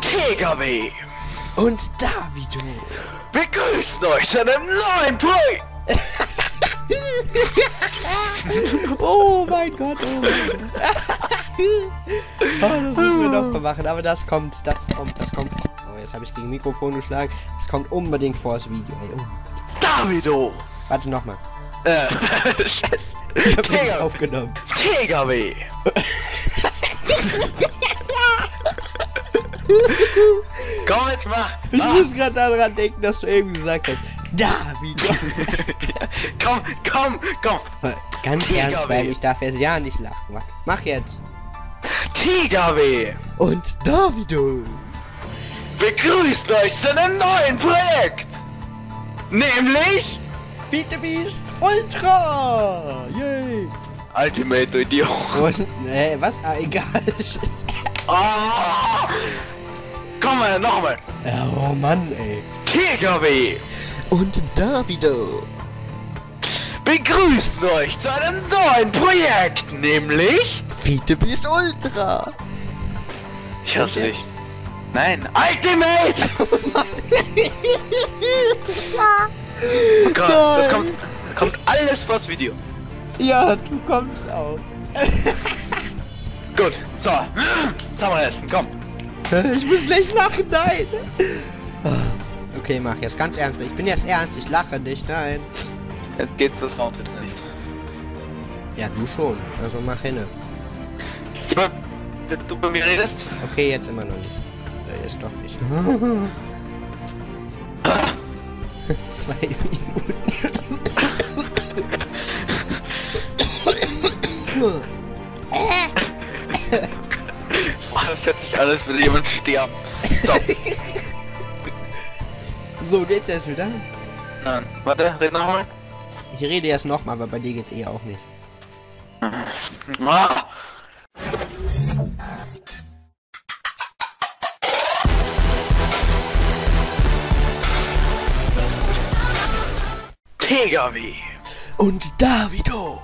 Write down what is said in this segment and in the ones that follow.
TKW Und Davido. begrüßen euch zu einem neuen Projekt. Oh mein Gott, oh mein Gott. oh, das müssen wir noch mal machen, aber das kommt, das kommt, das kommt. Oh, jetzt habe ich gegen Mikrofon geschlagen. Das kommt unbedingt vor das Video, ey. Oh. Davido. Warte nochmal. Äh, Scheiße. Ich habe nicht aufgenommen. TKW. Komm jetzt mach. Ich mach. muss gerade daran denken, dass du eben gesagt hast. Davido. komm, komm, komm. Ganz TKW. ernst, weil ich darf jetzt ja nicht lachen. Mach, mach jetzt. TKW Und Davido. begrüßt euch zu einem neuen Projekt. Nämlich Vita Beast Ultra. Yay. Ultimate Idiot. Ist, äh, was? Ah, egal. Ah! Komm mal, nochmal. oh Mann, ey. TKW Und Davido. begrüßen euch zu einem neuen Projekt, nämlich... Vita Beast Ultra. Ich hasse dich. Nein, Ultimate! Oh Gott, das Nein. kommt, das kommt alles vors Video. Ja, du kommst auch. Gut, so. Sommeressen, komm. Ich muss gleich lachen, nein. Okay, mach jetzt ganz ernst. Ich bin jetzt ernst, ich lache nicht, nein. Jetzt geht's das Sound nicht. Ja, du schon. Also mach hinne. Aber, wenn du bei mir redest? Okay, jetzt immer noch nicht. Äh, ist doch nicht. Zwei Minuten. Das hört sich alles, wenn jemand stirbt. So, so geht's jetzt wieder. nein. Warte, red nochmal. Ich rede erst nochmal, aber bei dir geht's eh auch nicht. Ah. TKW Und Davido.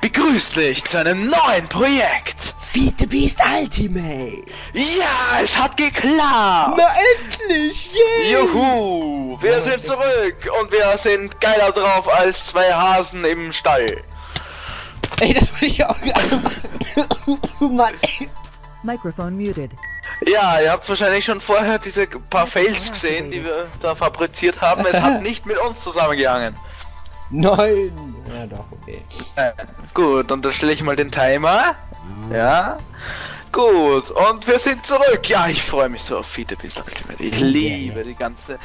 begrüßt dich zu einem neuen Projekt. Vita Beast Ultimate. Ja, es hat geklappt. Na endlich! Yay! Juhu, wir Ja, sind zurück und wir sind geiler drauf als zwei Hasen im Stall. Ey, das wollte ich auch gerade machen. Mann, ey. Microphone muted. Ja, ihr habt wahrscheinlich schon vorher diese paar Fails gesehen, die wir da fabriziert haben. Es hat nicht mit uns zusammengehangen. Nein. Ja, doch, okay. Äh, gut, und dann stelle ich mal den Timer. Ja. Gut, und wir sind zurück. Ja, ich freue mich so auf Feederbeast Ultimate. Ich liebe die ganze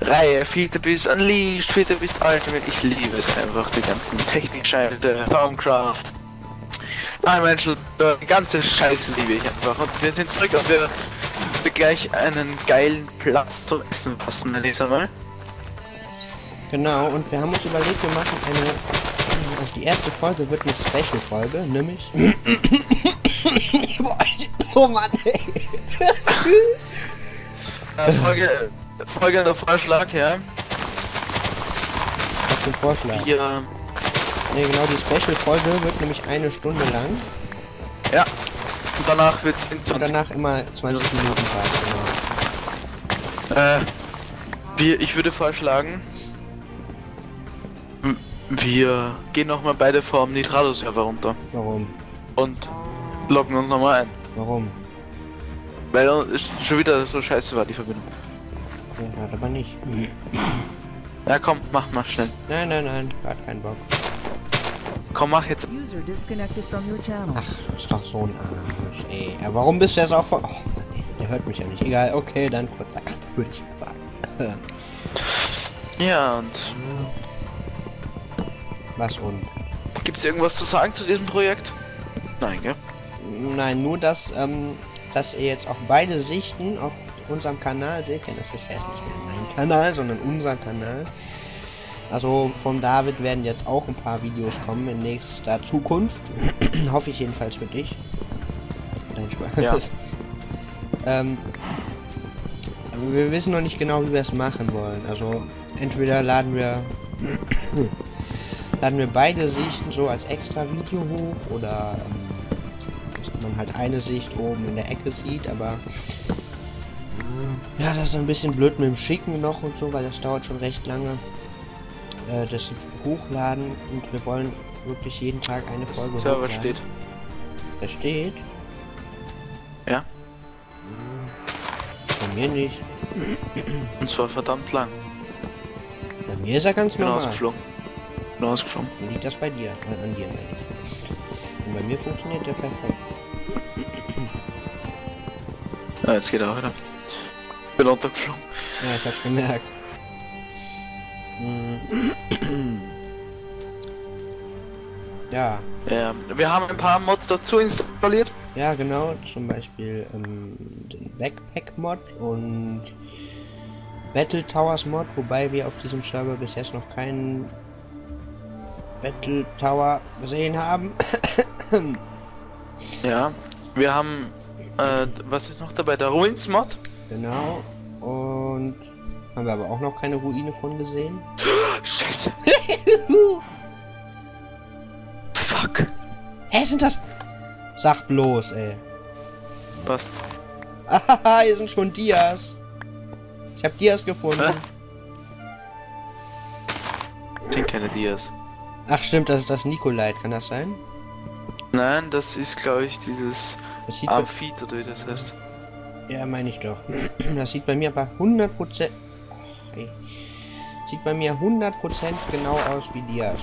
Reihe Feederbeast Unleashed, Feederbeast Ultimate. Ich liebe es einfach, die ganzen Technikscheite, Farmcraft. Dimensional, die ganze Scheiße liebe ich einfach. Und wir sind zurück und wir gleich einen geilen Platz zum Essen passen, nächstes Mal. Genau, und wir haben uns überlegt, wir machen eine. Also die erste Folge wird eine Special-Folge, nämlich. Oh Mann, ey. Äh, Folge, folgender Vorschlag, ja. Was für ein Vorschlag. Wir, Ne, genau, die Special-Folge wird nämlich eine Stunde lang. ja. Und danach wird's in Und 20 danach immer 20 Minuten Preis, genau. Äh, wir, ich würde vorschlagen, wir gehen nochmal beide vom Nitrado-Server runter Warum? und loggen uns nochmal ein. Warum? Weil es schon wieder so scheiße war, die Verbindung. Ja, hat aber nicht. Ja, komm, mach, mach schnell. Nein, nein, nein, grad keinen Bock. Komm, mach jetzt. User disconnected from your channel. Ach, du bist doch so ein Arsch, ey. Ja, warum bist du jetzt auch von... Oh, Mann, ey. Der hört mich ja nicht. Egal, okay, dann kurzer Cut, würde ich sagen. Ja, und Was und? gibt's irgendwas zu sagen zu diesem Projekt? Nein, gell? Nein, nur, dass, ähm, dass ihr jetzt auch beide Sichten auf unserem Kanal seht. Denn das ist erst nicht mehr mein Kanal, sondern unser Kanal. Also vom David werden jetzt auch ein paar Videos kommen in nächster Zukunft. Hoffe ich jedenfalls für dich. Nein, Spaß. Ja. ähm, wir wissen noch nicht genau, wie wir es machen wollen. Also entweder laden wir laden wir beide Sichten so als extra Video hoch oder ähm, man halt eine Sicht oben in der Ecke sieht, aber Ja, das ist ein bisschen blöd mit dem Schicken noch und so, weil das dauert schon recht lange. Äh, das hochladen und wir wollen wirklich jeden Tag eine Folge Server hochladen. steht. Da steht? Ja. Bei mir nicht. Und zwar verdammt lang. Bei mir ist er ganz normal. Bin ausgeflogen. Dann liegt das bei dir, äh, an dir, meine ich. Und bei mir funktioniert der perfekt. Ja, jetzt geht er auch wieder. Bin runtergeflogen. Ja, ich hab's gemerkt. Ja, Ähm, wir haben ein paar Mods dazu installiert. ja genau, zum Beispiel ähm, den Backpack-Mod und Battle Towers Mod, wobei wir auf diesem Server bis jetzt noch keinen Battle Tower gesehen haben. Ja. Wir haben, äh, was ist noch dabei? Der Ruins Mod. genau. Und haben wir aber auch noch keine Ruine von gesehen. Scheiße. Fuck. Hä, sind das? Sag bloß, ey. Was? Ahaha, hier sind schon Dias. Ich hab Dias gefunden. Hä? Sind keine Dias. Ach stimmt, das ist das Nikolait, kann das sein? Nein, das ist, glaube ich, dieses Amphit oder wie das heißt. ja, meine ich doch. Das sieht bei mir aber 100%... Och, ey. Sieht bei mir 100% genau aus wie Dias.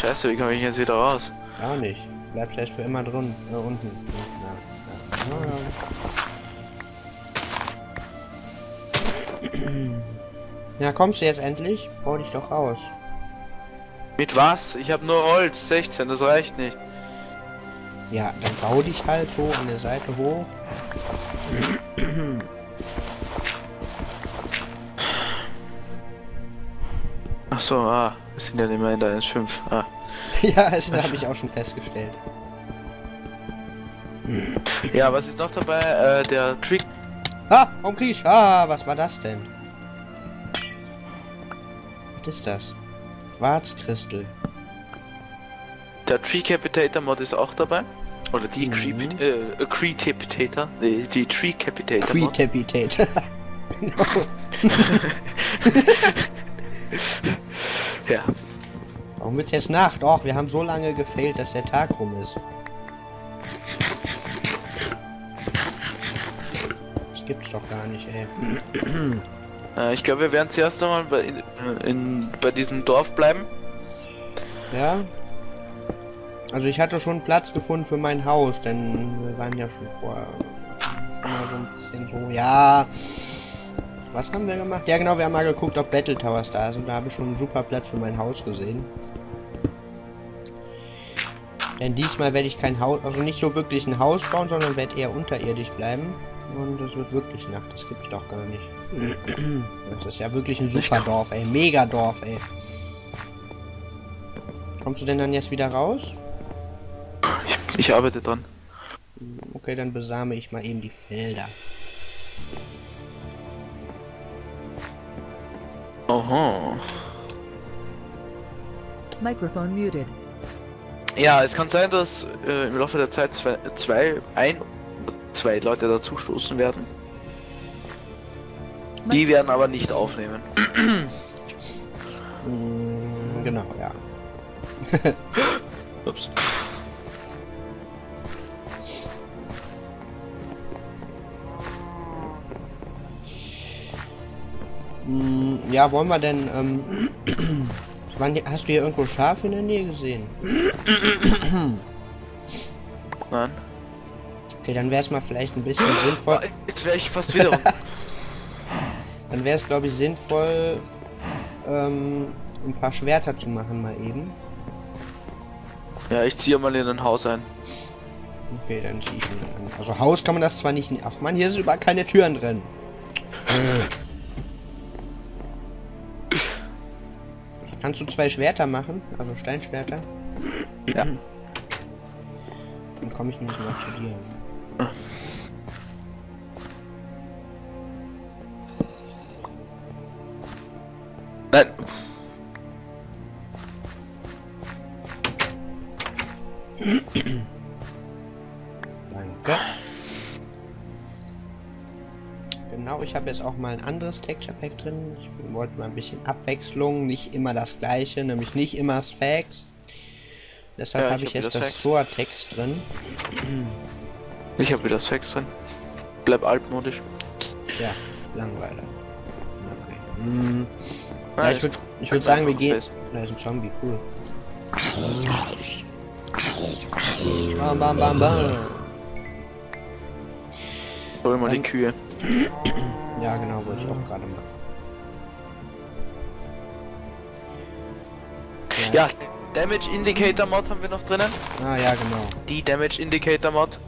Scheiße, wie komme ich jetzt wieder raus? Gar nicht. Bleibst erst für immer drin. Da unten. Ja, ja. Ja, kommst du jetzt endlich? Bau dich doch raus. Mit was? Ich habe nur Holz, 16, das reicht nicht. Ja, dann bau dich halt so an der Seite hoch. Ach so, ah, wir sind ja nicht mehr in der 1.5. Ah. ja, das habe ich auch schon festgestellt. Ja, was ist noch dabei? Äh, der Trick. Ah, warum krieg ich? Ah, was war das denn? Was ist das? Quarzkristall. Der Tree Capitator Mod ist auch dabei. Oder die Mhm. Creep, äh, äh, Cree Capitator. Nee, die Tree Capitator Mod. Creetapitate. genau. Ja. Warum wird's jetzt Nacht? Och, wir haben so lange gefehlt, dass der Tag rum ist. Das gibt's doch gar nicht, ey. Äh, ich glaube, wir werden zuerst einmal bei, in, in, bei diesem Dorf bleiben. Ja? Also ich hatte schon Platz gefunden für mein Haus, denn wir waren ja schon vorher schon mal so ein bisschen so, ja. Was haben wir gemacht? Ja genau, wir haben mal geguckt, ob Battle Towers da sind. Da habe ich schon einen super Platz für mein Haus gesehen. Denn diesmal werde ich kein Haus, also nicht so wirklich ein Haus bauen, sondern werde eher unterirdisch bleiben. Und es wird wirklich Nacht, das gibt's doch gar nicht. Das ist ja wirklich ein super Dorf, ey. Mega Dorf, ey. Kommst du denn dann jetzt wieder raus? Ich arbeite dran. Okay, dann besame ich mal eben die Felder. Oho. Microphone muted. Ja, es kann sein, dass äh, im Laufe der Zeit zwei, zwei, ein, zwei Leute dazu stoßen werden. Die werden aber nicht aufnehmen. Mm, genau, ja. Ups. Mm, ja, wollen wir denn, ähm, wann, hast du hier irgendwo Schafe in der Nähe gesehen? Nein. Okay, dann wäre es mal vielleicht ein bisschen sinnvoll. Oh, jetzt wäre ich fast wieder. Dann wäre es, glaube ich, sinnvoll, ähm, ein paar Schwerter zu machen mal eben. ja, ich ziehe mal in ein Haus ein. Okay, dann ziehe ich ihn an. Also Haus kann man das zwar nicht... Ach man, hier sind überall keine Türen drin. Kannst du zwei Schwerter machen? Also Steinschwerter? Ja. Dann komme ich nämlich mal zu dir. Nein. Danke. genau. Ich habe jetzt auch mal ein anderes Texture Pack drin. Ich wollte mal ein bisschen Abwechslung, nicht immer das gleiche, nämlich nicht immer Sphax. Deshalb Ja, habe ich hab jetzt das Sphax. Soa-Text drin. Ich habe wieder Sex drin. Bleib altmodisch. Tja, Langweiler. Okay. Hm. Ja, Ja, ich würde ich würd Sag sagen, wir gehen. Da ist ein Zombie, cool. Bam, bam, bam, bam. Hol mal die Dann- Kühe. Ja, genau, wollte ich auch gerade machen. Ja, Damage Indicator Mod haben wir noch drinnen. Ah, ja, genau. Die Damage Indicator Mod.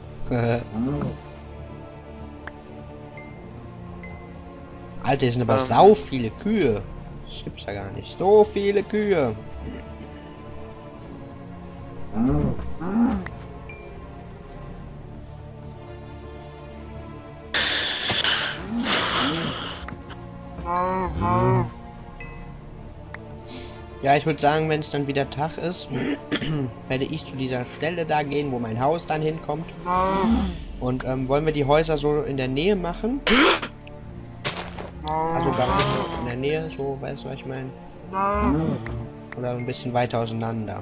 Alter, hier sind aber Ähm. sau viele Kühe. Das gibt's ja gar nicht. So viele Kühe. Ja, ich würde sagen, wenn es dann wieder Tag ist, werde ich zu dieser Stelle da gehen, wo mein Haus dann hinkommt. Und ähm, wollen wir die Häuser so in der Nähe machen? Also bei uns so in der Nähe, so, weißt du, was ich meine? Oder ein bisschen weiter auseinander.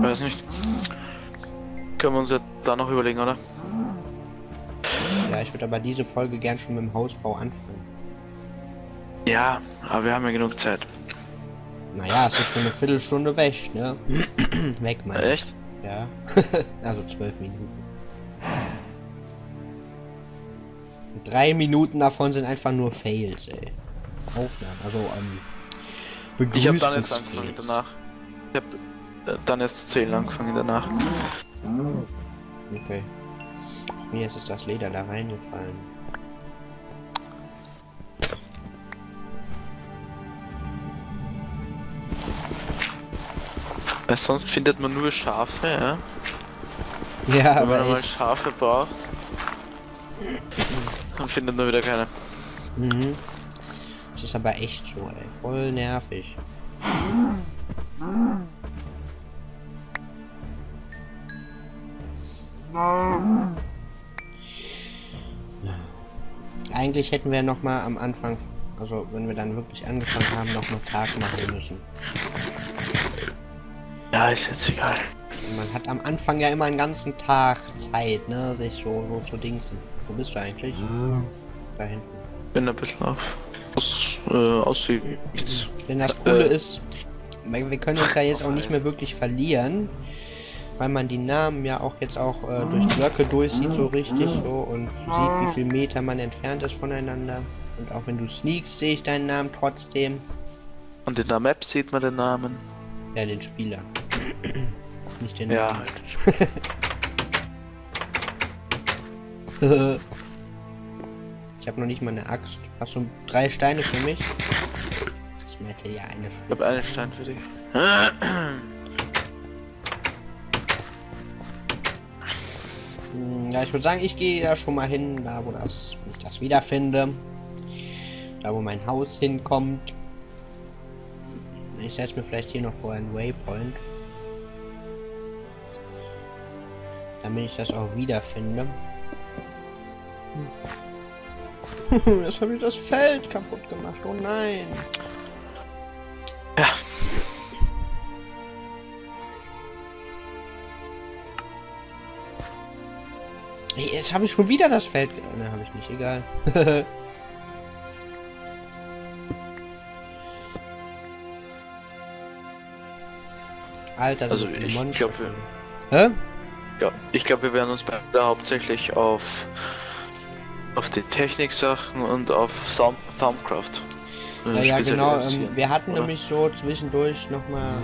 Weiß nicht. Können wir uns ja da noch überlegen, oder? Ja, ich würde aber diese Folge gern schon mit dem Hausbau anfangen. Ja, aber wir haben ja genug Zeit. Naja, es ist schon eine Viertelstunde weg, ne? weg, Mann. Echt? Ja. also zwölf Minuten. Drei Minuten davon sind einfach nur Fails, ey. Aufnahmen, also ähm. Ich habe dann jetzt angefangen danach. Ich habe äh, dann erst zu zählen angefangen danach. Okay. Mir ist das Leder da reingefallen. Weil sonst findet man nur Schafe, ja? Ja, Wenn man aber mal ich. Schafe braucht, dann findet man wieder keine. Mhm. Das ist aber echt so, ey. Voll nervig. Eigentlich hätten wir noch mal am Anfang, also wenn wir dann wirklich angefangen haben, noch mal Tag machen müssen. Ja, ist jetzt egal. Man hat am Anfang ja immer einen ganzen Tag Zeit, ne, sich so, so zu dingsen. Wo bist du eigentlich? Da hinten. Bin ein bisschen auf. Aus, äh, Aussichts. Denn das Coole Äh. ist, wir wir können uns ja jetzt auch nicht mehr wirklich verlieren, weil man die Namen ja auch jetzt auch äh, durch Blöcke durchsieht so richtig so und sieht, wie viel Meter man entfernt ist voneinander. Und auch wenn du sneakst, sehe ich deinen Namen trotzdem. Und in der Map sieht man den Namen. Ja, den Spieler. Nicht den Ja, halt. ich habe noch nicht mal eine Axt. Hast du drei Steine für mich? Ich meinte ja eine Ich habe Spitze. einen Stein für dich. Ja, ich würde sagen, ich gehe ja schon mal hin, da wo das, wo ich das wiederfinde. Da wo mein Haus hinkommt. Ich setze mir vielleicht hier noch vor einen Waypoint. Damit ich das auch wiederfinde. Hm. Jetzt habe ich das Feld kaputt gemacht. Oh nein. Ja. Jetzt habe ich schon wieder das Feld. ge- Ne, habe ich nicht. Egal. Alter, Also so viele ich Monster glaub, wir- schon. Hä? Ja, ich glaube, wir werden uns beide hauptsächlich auf auf die Technik-Sachen und auf Sound Soundcraft äh, Ja, ja, genau. Ähm, wir hatten oder? nämlich so zwischendurch nochmal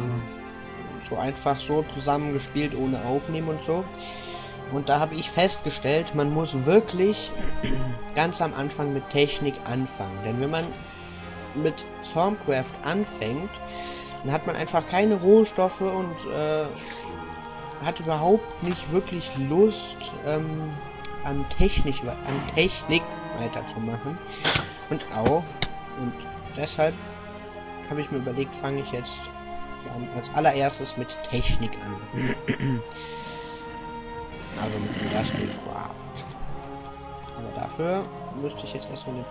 so einfach so zusammengespielt, ohne Aufnehmen und so. Und da habe ich festgestellt, man muss wirklich ganz am Anfang mit Technik anfangen. Denn wenn man mit Stormcraft anfängt, dann hat man einfach keine Rohstoffe und äh, hat überhaupt nicht wirklich Lust, ähm, an Technik, an Technik weiterzumachen. Und auch, und deshalb habe ich mir überlegt, fange ich jetzt als allererstes mit Technik an. also mit Industrial Craft. Aber Dafür müsste ich jetzt erstmal den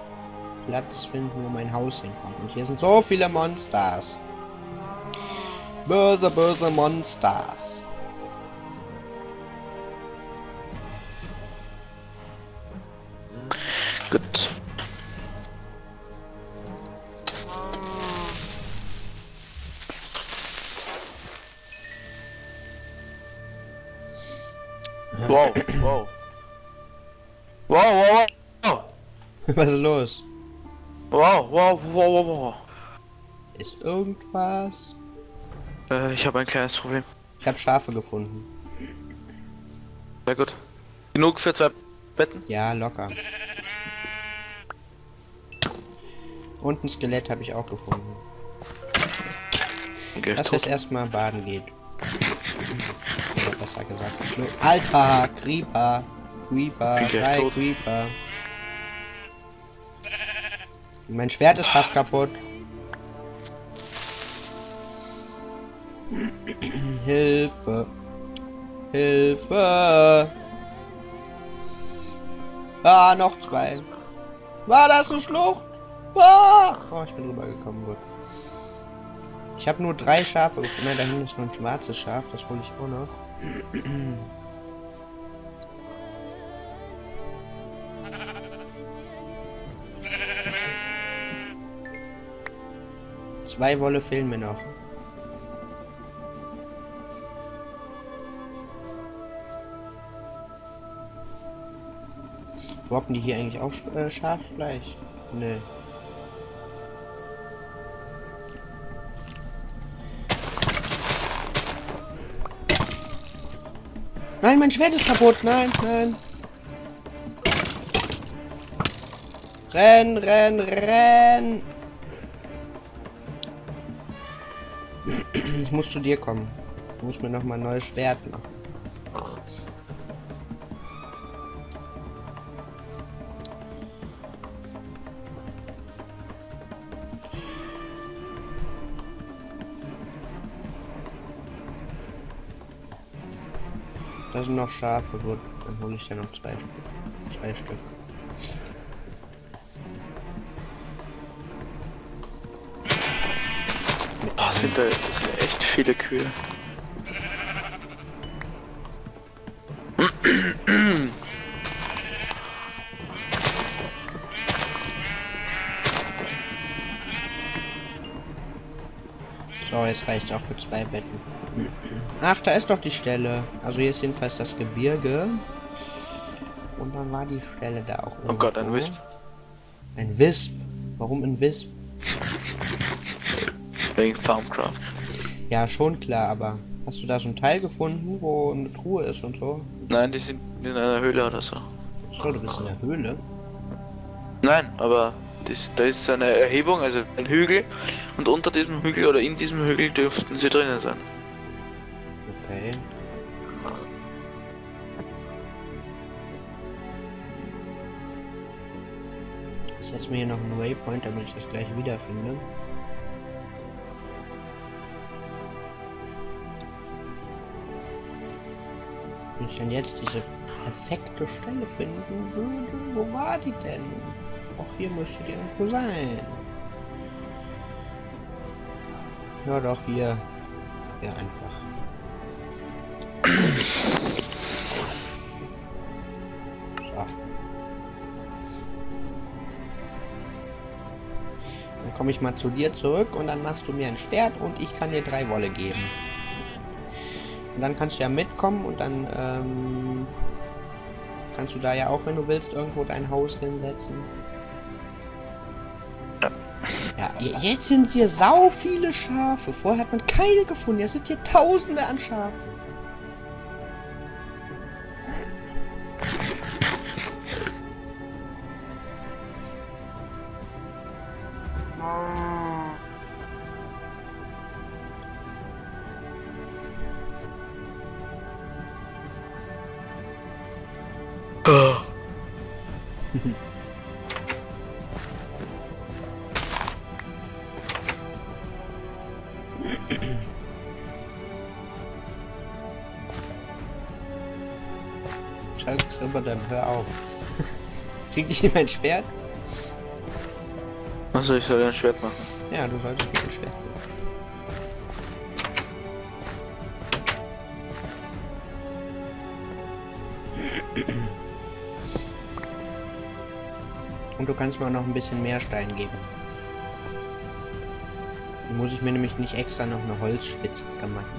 Platz finden, wo mein Haus hinkommt. Und hier sind so viele Monsters. Böse, böse Monsters. Gut. Wow, wow. Wow, wow, wow. Was ist los? Wow, wow, wow, wow, wow. Ist irgendwas? Äh, ich habe ein kleines Problem. Ich habe Schafe gefunden. Sehr gut. Genug für zwei Betten? Ja, locker. Und ein Skelett habe ich auch gefunden. Lass tot. jetzt erstmal baden geht. Oder besser gesagt, Alter, Creeper. Creeper, drei. Creeper. Mein Schwert ist fast kaputt. Hilfe. Hilfe. Ah, noch zwei. War das eine Schlucht? Ah! Oh, ich bin drüber gekommen, gut. Ich habe nur drei Schafe gefunden. Da hinten ist noch ein schwarzes Schaf, das hole ich auch noch. Zwei Wolle fehlen mir noch. Droppen die hier eigentlich auch äh, Schaffleisch? Nee. Nein, mein Schwert ist kaputt. Nein, nein. Renn, renn, renn. Ich muss zu dir kommen. Ich muss mir noch mal ein neues Schwert machen. Da sind noch Schafe, gut. Dann hole ich ja noch zwei Stück. Zwei Stück. Oh, sind da sind echt viele Kühe. So, jetzt reicht auch für zwei Betten. Ach, da ist doch die Stelle. Also hier ist jedenfalls das Gebirge. Und dann war die Stelle da auch. Oh Gott, ein irgendwo. Wisp. Ein Wisp. Warum ein Wisp? Wegen Farmcraft. Ja, schon klar, aber hast du da so ein Teil gefunden, wo eine Truhe ist und so? Nein, die sind in einer Höhle oder so. So, du bist in der Höhle. Nein, aber das, da ist eine Erhebung, also ein Hügel. Und unter diesem Hügel oder in diesem Hügel dürften sie drinnen sein. Ich setze mir hier noch einen Waypoint, damit ich das gleich wiederfinde. Wenn ich dann jetzt diese perfekte Stelle finden würde, wo war die denn? Auch hier müsste die irgendwo sein. Ja doch, hier. Ja, einfach. Komme ich mal zu dir zurück und dann machst du mir ein Schwert und ich kann dir drei Wolle geben. Und dann kannst du ja mitkommen und dann ähm, kannst du da ja auch, wenn du willst, irgendwo dein Haus hinsetzen. Ja, je- jetzt sind hier sau viele Schafe. Vorher hat man keine gefunden. Jetzt sind hier tausende an Schafen. Krieg ich nicht mein Schwert? Also ich soll ein Schwert machen. Ja, du solltest mir ein Schwert. Und du kannst mir auch noch ein bisschen mehr Stein geben. Dann muss ich mir nämlich nicht extra noch eine Holzspitzhacke machen.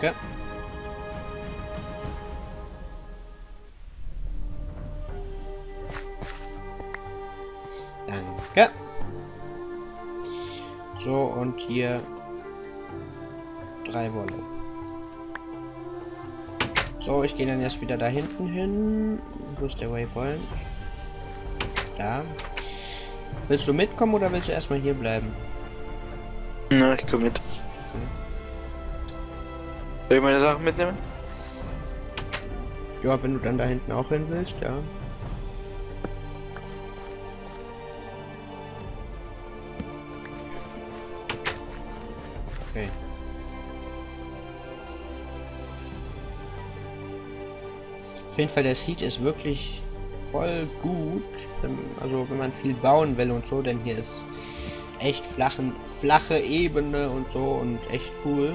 Danke. Danke. So, und hier drei Wolle. So, ich gehe dann jetzt wieder da hinten hin. Wo ist der Waypoint? Da. Willst du mitkommen oder willst du erstmal hier bleiben? Na, ich komm mit. Soll ich meine Sachen mitnehmen? Ja, wenn du dann da hinten auch hin willst, ja. Okay. Auf jeden Fall, der Seed ist wirklich voll gut. wenn- Also, wenn man viel bauen will und so, denn hier ist echt flachen, flache Ebene und so und echt cool.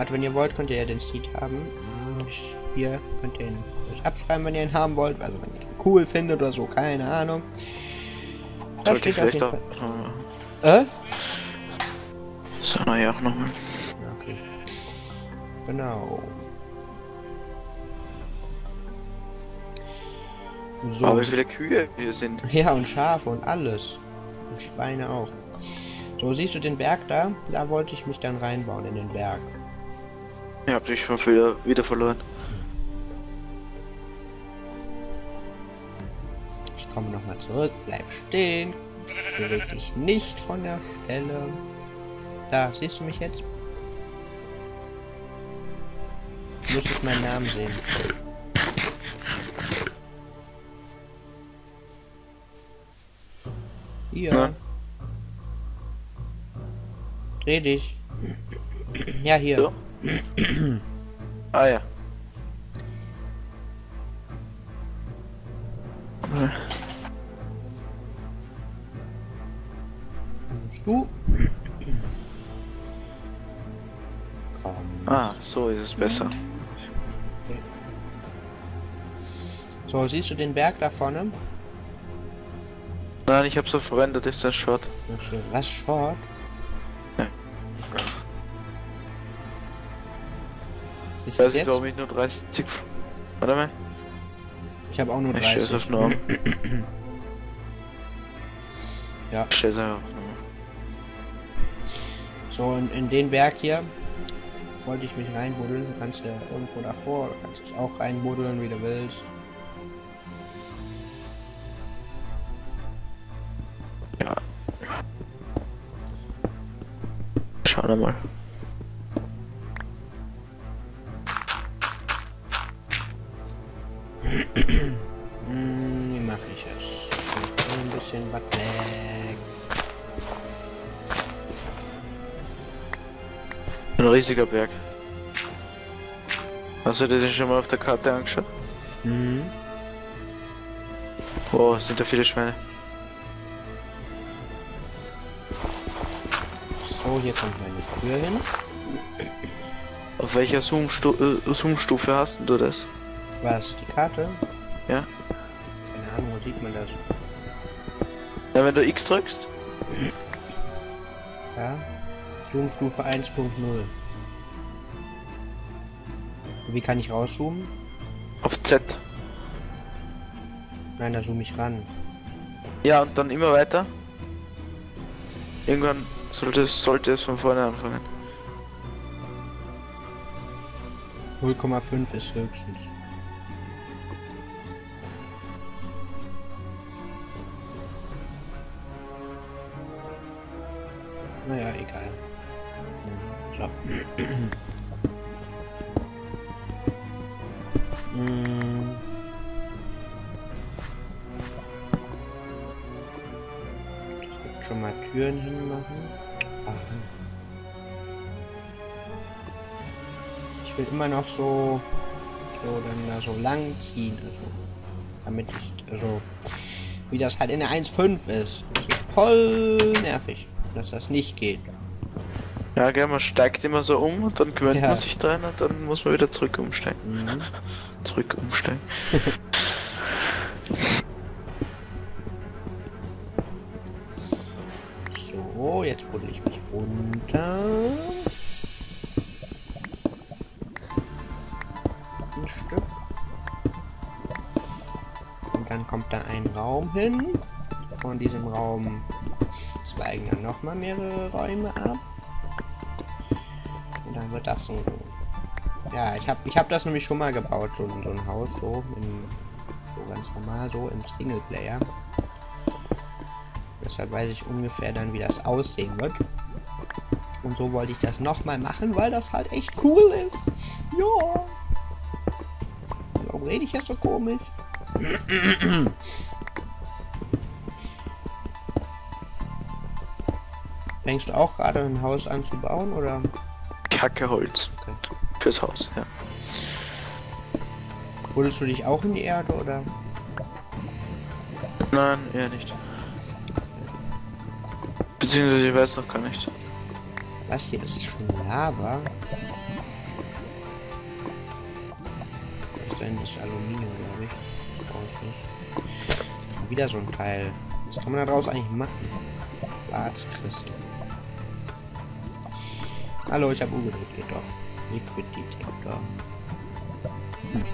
Warte, wenn ihr wollt, könnt ihr ja den Seed haben. Ich- Hier könnt ihr ihn euch abschreiben, wenn ihr ihn haben wollt. Also wenn ihr ihn cool findet oder so, keine Ahnung. Da Sollte ich vielleicht auch Äh? So, na ja, auch nochmal. Okay. Genau. So. Aber wie viele Kühe hier sind? Ja, und Schafe und alles. Und Schweine auch. So, siehst du den Berg da? Da wollte ich mich dann reinbauen in den Berg. Ich hab dich schon wieder, wieder verloren. Ich komme nochmal zurück, bleib stehen. Beweg dich nicht von der Stelle. Da, siehst du mich jetzt? Du müsstest meinen Namen sehen. Hier. Ja. Dreh dich. Ja, hier. So. Ah ja. Kommst du? Komm. Ah, so ist es besser. So, siehst du den Berg da vorne? Nein, ich hab so verwendet, ist das. Okay, Was Short? Ich weiß es nicht, jetzt? ich nur 30. Warte mal. Ich habe auch nur Ich stelle es 30. auf Norm. Ja. Ich auf Norm. So, in, in den Berg hier wollte ich mich reinbuddeln. Du kannst ja irgendwo davor, du kannst dich auch reinbuddeln, wie du willst. Riesiger Berg. Hast du dir den schon mal auf der Karte angeschaut? Mhm. Wow, es sind da viele Schweine. So, hier kommt meine Tür hin. Auf welcher äh, Zoom-Stufe hast du das? Was? Die Karte? Ja? Keine Ahnung, wo sieht man das? Ja, wenn du X drückst? Ja. Zoom-Stufe 1.0. Wie kann ich rauszoomen? Auf Z. Nein, da zoome ich ran. Ja, und dann immer weiter. Irgendwann sollte es, sollte es von vorne anfangen. 0,5 ist höchstens. Naja, egal. So. Türen hinmachen. Ah. Ich will immer noch so so dann da so lang ziehen, also damit ich also wie das halt in der 1.5 ist. Das ist voll nervig, dass das nicht geht. Ja, gell, man steigt immer so um und dann gewöhnt Ja. man sich dran und dann muss man wieder zurück umsteigen. Mhm. Zurück umsteigen. Buddel ich mich runter. Ein Stück. Und dann kommt da ein Raum hin. Von diesem Raum zweigen dann nochmal mehrere Räume ab. Und dann wird das ein... Ja, ich habe ich hab das nämlich schon mal gebaut, so, so ein Haus, so, im, so ganz normal, so im Singleplayer. Deshalb weiß ich ungefähr dann, wie das aussehen wird. Und so wollte ich das nochmal machen, weil das halt echt cool ist. Ja. Warum rede ich jetzt so komisch? Fängst du auch gerade ein Haus an zu bauen oder? Kacke Holz. Okay. Fürs Haus, ja. Buddelst du dich auch in die Erde oder? Nein, eher nicht. Beziehungsweise ich weiß noch gar nicht. Was hier ist schon Lava? Da hinten ist Aluminium, glaube ich. Das brauche ich nicht. Schon wieder so ein Teil. Was kann man da draus eigentlich machen? Quarzkristall. Hallo, ich habe U gedrückt, doch. Liquid Detector. Hm.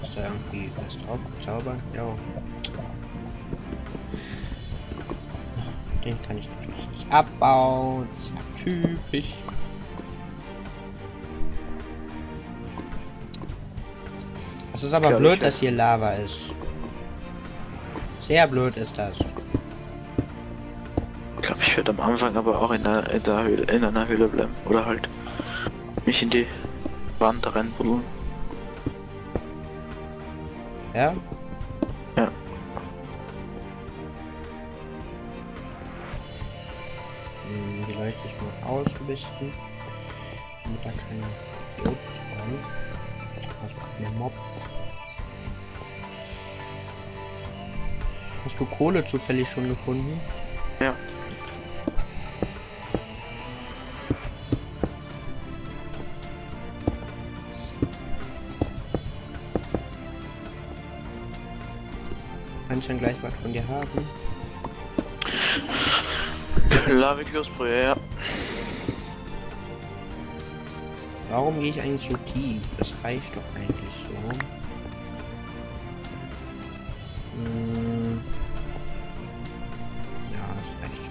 Ist da irgendwie was drauf gezaubert? Ja. Den kann ich natürlich nicht abbauen. Das ist ja typisch. Es ist aber blöd, dass hier Lava ist. Sehr blöd ist das. Ich glaube, ich werde am Anfang aber auch in der, in der Höhle, in einer Höhle bleiben. Oder halt mich in die Wand reinbuddeln. Ja. Bisschen. Damit da keine Idioten spawnen. Also keine Mobs. Hast du Kohle zufällig schon gefunden? Ja. Kann ich dann gleich was von dir haben? Laviglusbrühe, ja. Warum gehe ich eigentlich so tief? Das reicht doch eigentlich so. Hm. Ja, das reicht so.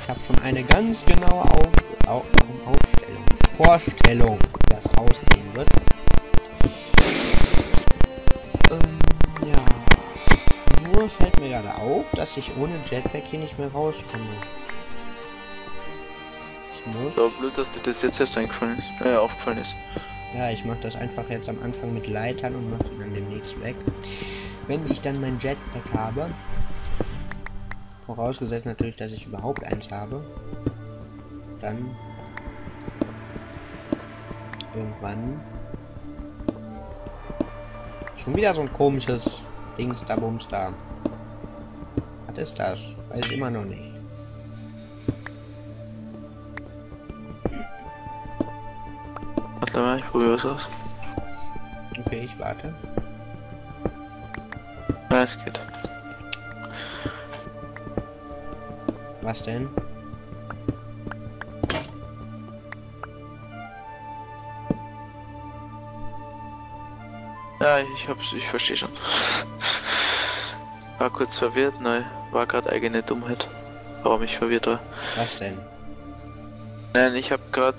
Ich habe schon eine ganz genaue Auf Au Aufstellung, Vorstellung, wie das aussehen wird. Nur fällt mir gerade auf, dass ich ohne Jetpack hier nicht mehr rauskomme. Ich muss. So blöd, dass dir das jetzt erst eingefallen ist. Äh, aufgefallen ist. Ja, ich mache das einfach jetzt am Anfang mit Leitern und mache dann demnächst weg. Wenn ich dann mein Jetpack habe. Vorausgesetzt natürlich, dass ich überhaupt eins habe. Dann irgendwann schon wieder so ein komisches Dings da Bums da. Ist das? Weiß ich immer noch nicht. Warte mal, ich probiere was aus. Okay, ich warte. Ja, es geht. Was denn? Ja, ich hab's, ich verstehe schon. War kurz verwirrt, neu. War gerade eigene Dummheit. Warum ich verwirrt war. Was denn? Nein, ich habe gerade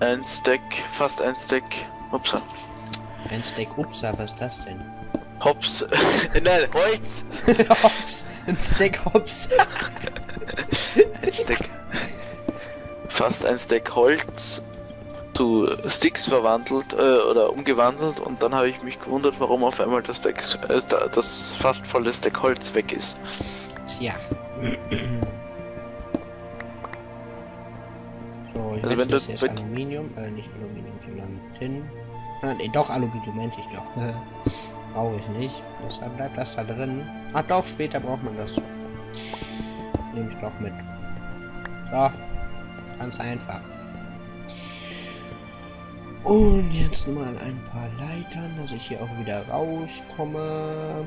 ein Stack, fast ein Stack. Upsa. Ein Steak Upsa, was ist das denn? Hops. Nein, Holz. Hops. Ein Steak Hops. Ein Stack. Fast ein Stack Holz zu Sticks verwandelt äh, oder umgewandelt und dann habe ich mich gewundert, warum auf einmal das Stack, äh, da- das fast volle Stack Holz weg ist. Tja. So, ich Also wenn das jetzt Aluminium, äh, nicht Aluminium, sondern Tin. Ah, nee, doch, Aluminium meinte ich doch. Brauche ich nicht. Deshalb bleibt das da drin. Ach doch, später braucht man das. Nehme ich doch mit. So. Ganz einfach. Und jetzt mal ein paar Leitern, dass ich hier auch wieder rauskomme.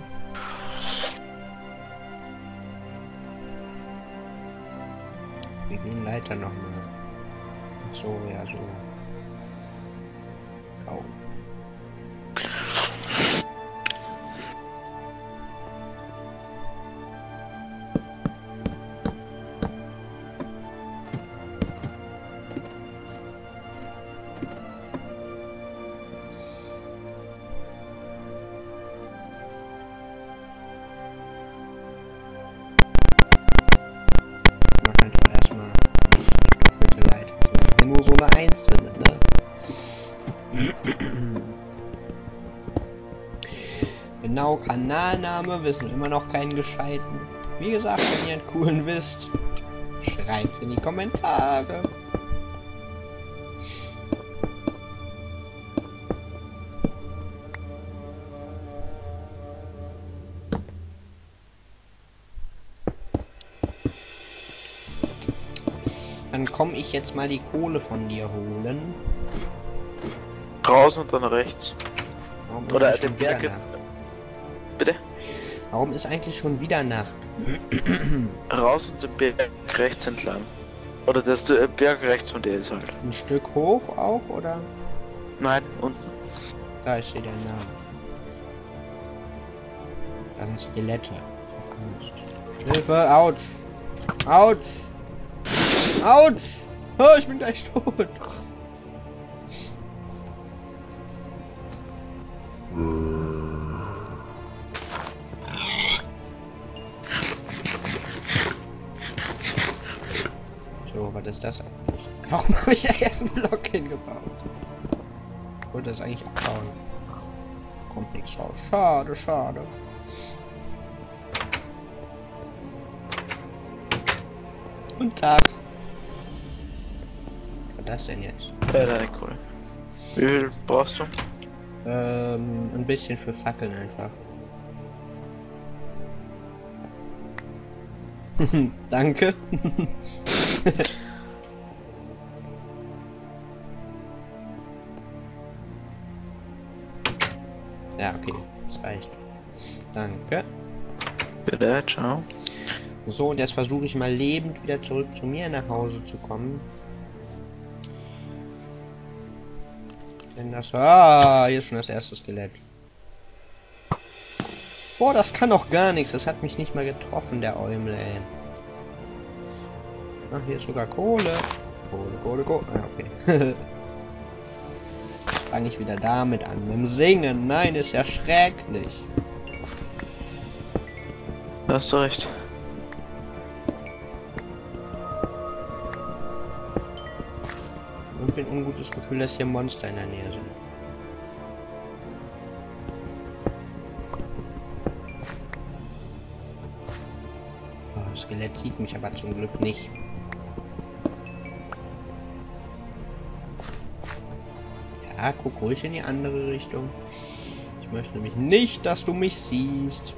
Wie gehen Leiter nochmal? Ach so, ja, so. Oh. Kanalname, wissen immer noch keinen gescheiten. Wie gesagt, wenn ihr einen coolen wisst, schreibt's in die Kommentare. Dann komme ich jetzt mal die Kohle von dir holen. Raus und dann rechts. Oder den Berg-? Warum ist eigentlich schon wieder Nacht? Raus und den Berg rechts entlang. Oder das der Berg rechts von dir ist halt. Ein Stück hoch auch, oder? Nein, unten. Da ist hier der Name. Da sind Skelette. Hilfe! Autsch! Autsch! Autsch! Oh, ich bin gleich tot! Wollte das eigentlich abbauen. Kommt nichts raus. Schade, schade. Und Tag. Was war das denn jetzt? Ja, deine Kohle. Wie viel brauchst du? Ähm, ein bisschen für Fackeln einfach. Danke. Das reicht. Danke. Bitte, ciao. So, und jetzt versuche ich mal lebend wieder zurück zu mir nach Hause zu kommen. Wenn das... Ah, hier ist schon das erste Skelett. Boah, das kann doch gar nichts. Das hat mich nicht mal getroffen, der Eumel, ey. Ach, hier ist sogar Kohle. Kohle, Kohle, Kohle. Ah, okay. Fange ich wieder damit an. Mit dem Singen. Nein, ist ja schrecklich. Da hast du recht. Irgendwie ein ungutes Gefühl, dass hier Monster in der Nähe sind. Oh, das Skelett sieht mich aber zum Glück nicht. Ja, guck ruhig in die andere Richtung. Ich möchte nämlich nicht, dass du mich siehst.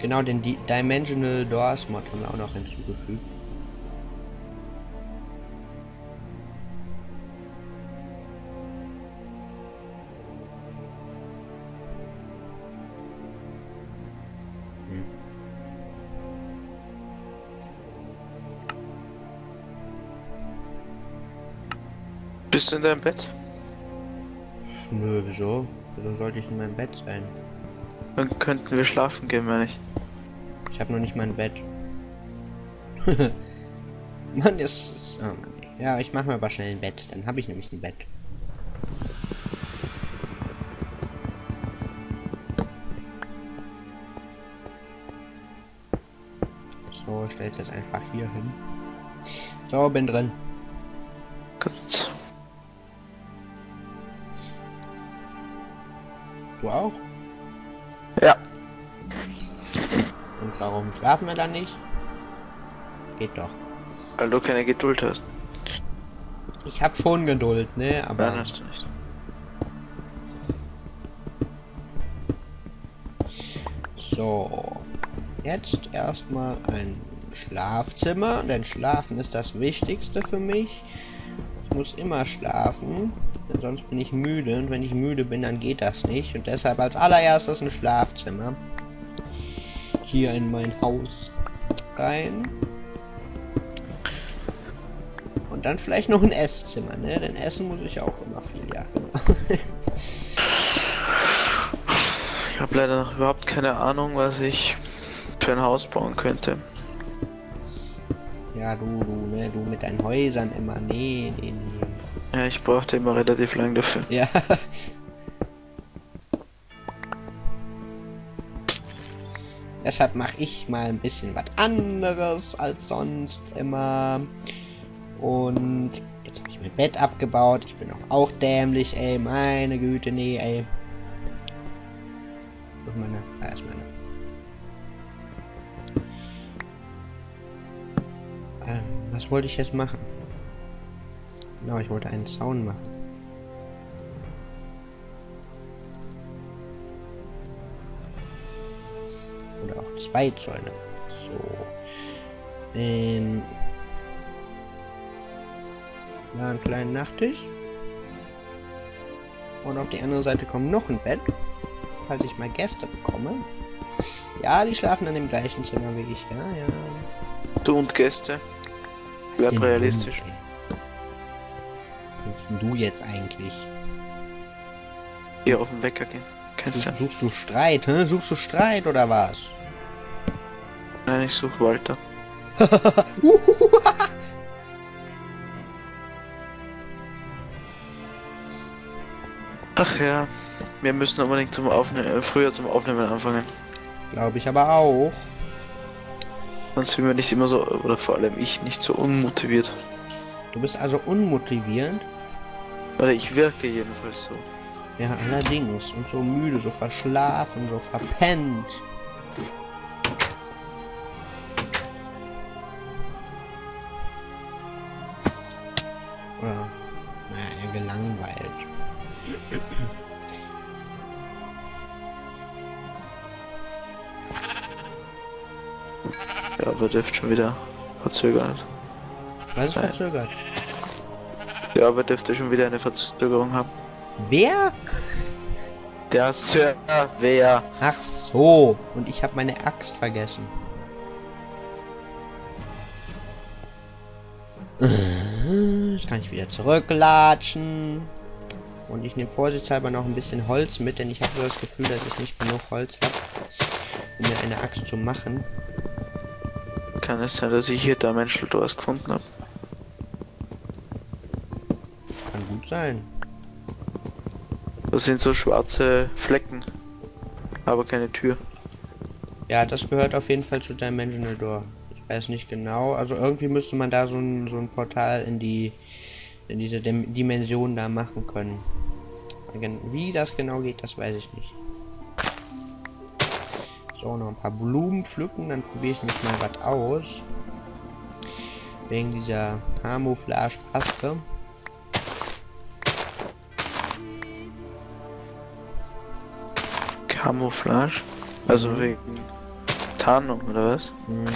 Genau, den Di Dimensional Doors Mod haben wir auch noch hinzugefügt. Bist du in deinem Bett? Nö, wieso? Wieso sollte ich in meinem Bett sein? Dann könnten wir schlafen gehen, meine ich. Ich habe noch nicht mein Bett. Mann, das ist... Oh Mann. Ja, ich mache mir aber schnell ein Bett. Dann habe ich nämlich ein Bett. So, stell's jetzt einfach hier hin. So, bin drin. Du auch? Ja. Und warum schlafen wir dann nicht? Geht doch. Weil du keine Geduld hast. Ich habe schon Geduld, ne? Aber Nein, hast du nicht. so. Jetzt erstmal ein Schlafzimmer, denn Schlafen ist das Wichtigste für mich. Ich muss immer schlafen, sonst bin ich müde und wenn ich müde bin, dann geht das nicht. Und deshalb als allererstes ein Schlafzimmer. Hier in mein Haus rein. Und dann vielleicht noch ein Esszimmer, ne? Denn essen muss ich auch immer viel, ja. Ich habe leider noch überhaupt keine Ahnung, was ich für ein Haus bauen könnte. ja, du, du, ne? Du mit deinen Häusern immer. Nee, nee, nee. Ja, ich brauchte immer relativ lang dafür. Ja. Deshalb mache ich mal ein bisschen was anderes als sonst immer. Und jetzt habe ich mein Bett abgebaut. Ich bin auch, auch dämlich, ey. Meine Güte, nee, ey. Ist meine? Da ist meine. Ähm, was wollte ich jetzt machen? Genau, ich wollte einen Zaun machen. Oder auch zwei Zäune. So. Ähm. Ja, einen kleinen Nachttisch. Und auf die andere Seite kommt noch ein Bett. Falls ich mal Gäste bekomme. Ja, die schlafen in dem gleichen Zimmer wie ich. Ja, ja. Du und Gäste. Bleib Den realistisch. Hund. Willst du jetzt eigentlich? Hier auf den Wecker gehen. Kennst du? Such, suchst du Streit, hä? Suchst du Streit oder was? Nein, ich suche Walter. Ach ja, wir müssen unbedingt zum Aufnehmen, äh, früher zum Aufnehmen anfangen. Glaube ich aber auch. Sonst sind wir nicht immer so, oder vor allem ich, nicht so unmotiviert. Du bist also unmotivierend. Oder ich wirke jedenfalls so. Ja, allerdings. Und so müde, so verschlafen, so verpennt. Oder, naja, gelangweilt. Ja, aber dürft schon wieder verzögert. Was ist verzögert? Ja, aber dürfte schon wieder eine Verzögerung haben. Wer? Der Server, wer? Ach so. Und ich habe meine Axt vergessen. Jetzt kann ich wieder zurücklatschen. Und ich nehme vorsichtshalber noch ein bisschen Holz mit, denn ich habe so das Gefühl, dass ich nicht genug Holz habe, um mir eine Axt zu machen. Kann es sein, dass ich hier da Menscheldoors gefunden habe? Kann gut sein. Das sind so schwarze Flecken. Aber keine Tür. Ja, das gehört auf jeden Fall zu Dimensional Door. Ich weiß nicht genau. Also irgendwie müsste man da so ein, so ein Portal in die in diese Dim Dimension da machen können. Wie das genau geht, das weiß ich nicht. So, noch ein paar Blumen pflücken, dann probiere ich mich mal was aus. Wegen dieser Camouflage-Paste. Camouflage? Also wegen Tarnung oder was? Mhm.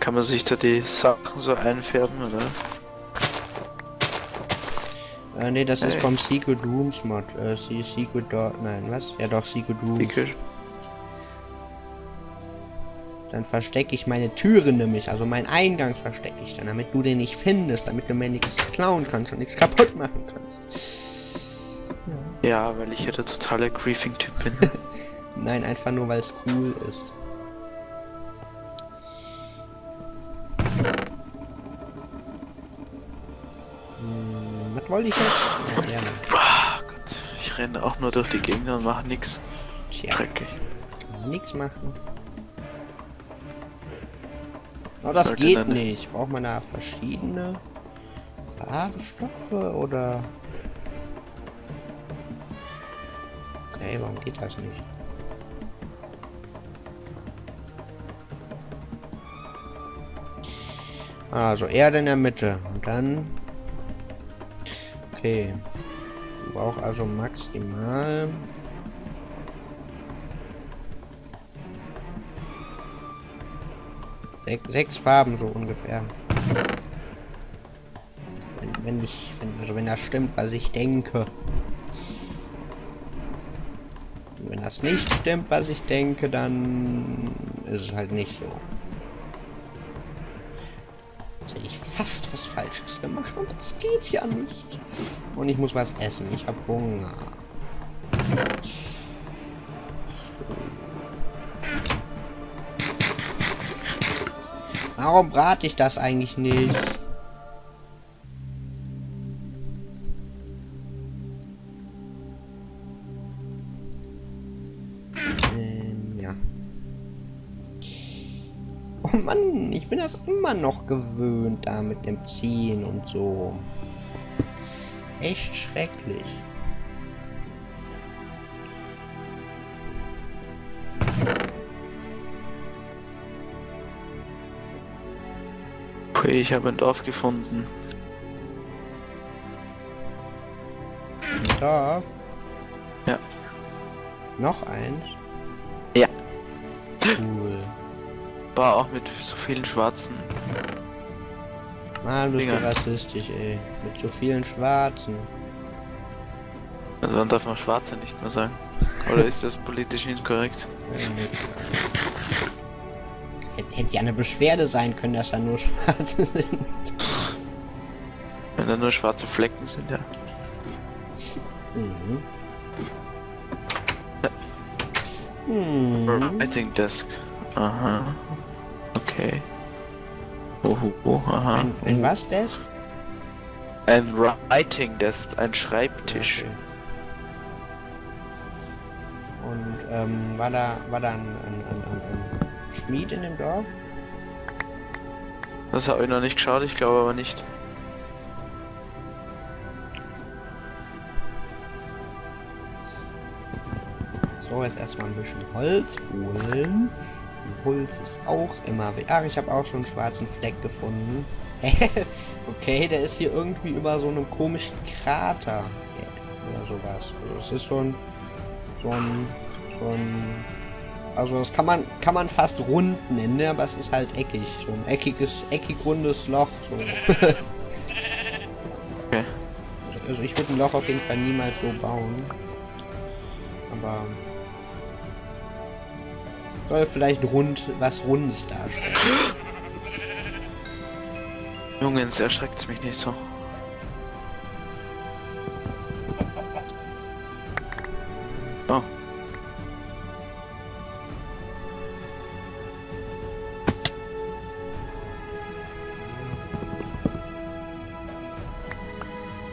Kann man sich da die Sachen so einfärben oder? Äh, nee, das ist Ey. vom Secret Rooms Mod. Äh, Se- Secret Door. Nein, was? Ja doch, Secret Rooms. Secret? Dann verstecke ich meine Türen nämlich, also meinen Eingang verstecke ich dann, damit du den nicht findest, damit du mir nichts klauen kannst und nichts kaputt machen kannst. Ja, weil ich ja der totale Griefing-Typ bin. Nein, einfach nur, weil es cool ist. Hm, was wollte ich jetzt? Ja. Ah Gott, ich renne auch nur durch die Gegend und mache nichts. Tja, man nichts machen. Oh, das Sollte geht nicht. Braucht man da verschiedene Farbstoffe oder... Okay, warum geht das nicht? Also Erde in der Mitte und dann... Okay. Braucht also maximal... Sech, sechs Farben so ungefähr. Wenn, wenn ich, wenn, also wenn das stimmt, was ich denke. Das nicht stimmt, was ich denke, dann ist es halt nicht so. Jetzt hätte ich fast was Falsches gemacht und das geht ja nicht. Und ich muss was essen. Ich habe Hunger. Warum brate ich das eigentlich nicht? Das immer noch gewöhnt da mit dem Ziehen und so. Echt schrecklich. Okay, ich habe ein Dorf gefunden. Ein Dorf? Ja. Noch eins? War auch mit so vielen Schwarzen. Mann, bist du Dinger. rassistisch, ey. Mit so vielen Schwarzen. Also dann darf man Schwarze nicht mehr sagen. Oder ist das politisch inkorrekt? Hätte, ja eine Beschwerde sein können, dass da nur Schwarze sind. Wenn da nur schwarze Flecken sind, ja. Mhm. Mhm. Writing Desk. Aha. Okay. Oh, oh, aha. Ein, ein was, das? Ein Writing Desk, ein Schreibtisch. Okay. Und ähm, war da war da ein, ein, ein, ein, ein Schmied in dem Dorf? Das habe ich noch nicht geschaut, ich glaube aber nicht. So, jetzt erstmal ein bisschen Holz holen. Holz ist auch immer weg. Ach, ich habe auch schon einen schwarzen Fleck gefunden. okay, der ist hier irgendwie über so einem komischen Krater. Oder sowas. Also es ist so ein. So ein. So ein. Also das kann man kann man fast rund nennen, ne? aber es ist halt eckig. So ein eckiges, eckig rundes Loch. So. Okay. Also ich würde ein Loch auf jeden Fall niemals so bauen. Aber soll vielleicht rund was Rundes darstellen. Jungens, erschreckt's mich nicht so. Oh.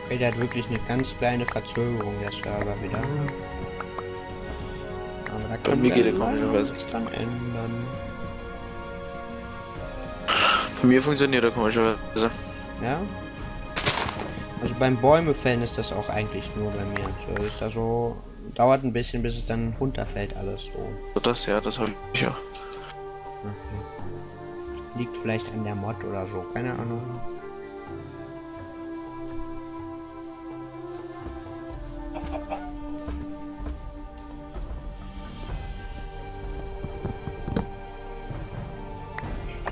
Okay, der hat wirklich eine ganz kleine Verzögerung, der Server wieder. Kann mir geht er komischerweise. nichts dran ändern. Bei mir funktioniert er komischerweise. Ja? Also beim Bäume fällen ist das auch eigentlich nur bei mir. So ist da so. Dauert ein bisschen, bis es dann runterfällt alles so. So das, ja, das habe ich auch. Okay. Liegt vielleicht an der Mod oder so, keine Ahnung.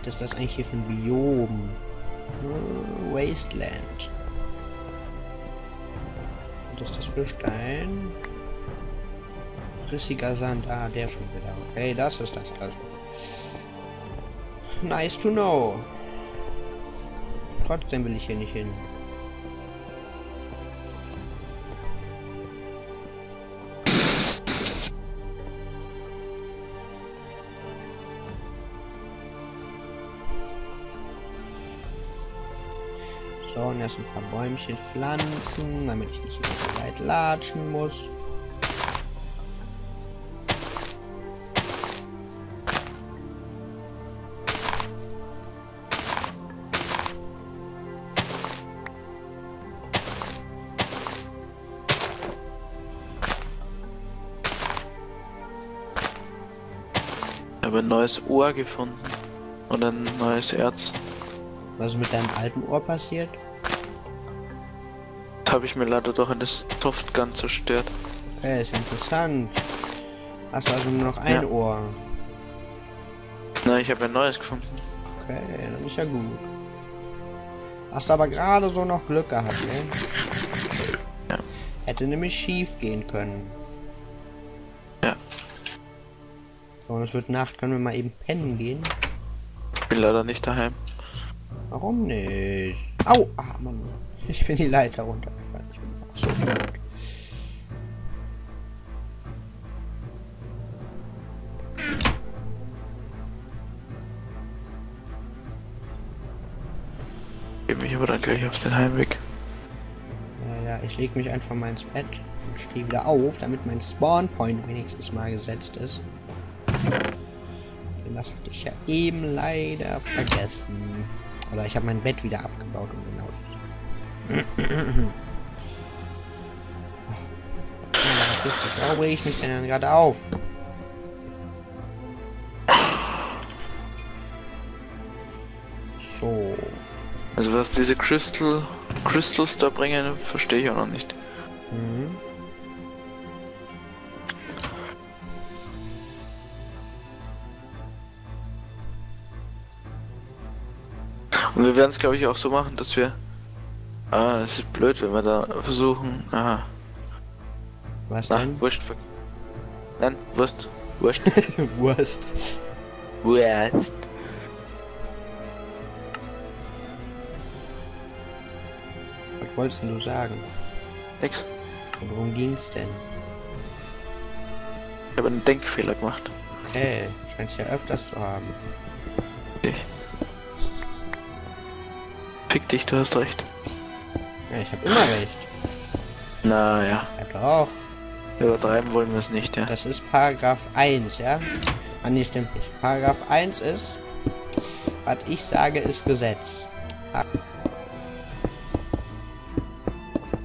Ist das eigentlich hier für ein Biom? Äh, Wasteland. Was ist das für Stein? Rissiger Sand. Ah, der schon wieder. Okay, das ist das also. nice to know. Trotzdem will ich hier nicht hin. Und erst ein paar Bäumchen pflanzen, damit ich nicht so weit latschen muss. Ich habe ein neues Ohr gefunden. Und ein neues Erz. Was ist mit deinem alten Ohr passiert? Habe ich mir leider doch in das Softgun zerstört. Okay, ist interessant. Hast du also nur noch ein Ja. Ohr? Na, ich habe ein neues gefunden. Okay, dann ist ja gut. Hast aber gerade so noch Glück gehabt, ne? Ja. Hätte nämlich schief gehen können. Ja. So, und es wird Nacht. Können wir mal eben pennen gehen? Bin leider nicht daheim. Warum nicht? Au! Ah, Mann. Ich bin die Leiter runtergefallen. Ich bin auch so blöd. Gebe mich aber dann gleich auf den Heimweg. Ja, ja, ich lege mich einfach mal ins Bett und stehe wieder auf, damit mein Spawn-Point wenigstens mal gesetzt ist. Denn das hatte ich ja eben leider vergessen. Oder ich habe mein Bett wieder abgebaut, um genau zu sein. richtig. Warum rege ich mich denn gerade auf? So. Also was diese Crystal Crystals da bringen, verstehe ich auch noch nicht. Mhm. Und wir werden es glaube ich auch so machen, dass wir. Ah, das ist blöd, wenn wir da versuchen. Aha. Was denn? wurscht. ver- Nein, Wurst. Wurscht. Wurst. Wurst. Was wolltest denn du sagen? Nix. Und worum ging's denn? Ich habe einen Denkfehler gemacht. Okay, scheinst ja öfters zu haben. Okay. Fick dich, du hast recht. Ja, ich habe immer recht. Naja, Ja doch. Übertreiben wollen wir es nicht, ja. Das ist Paragraph 1, ja? Ah nee, stimmt nicht. Paragraph 1 ist, was ich sage, ist Gesetz. Pa-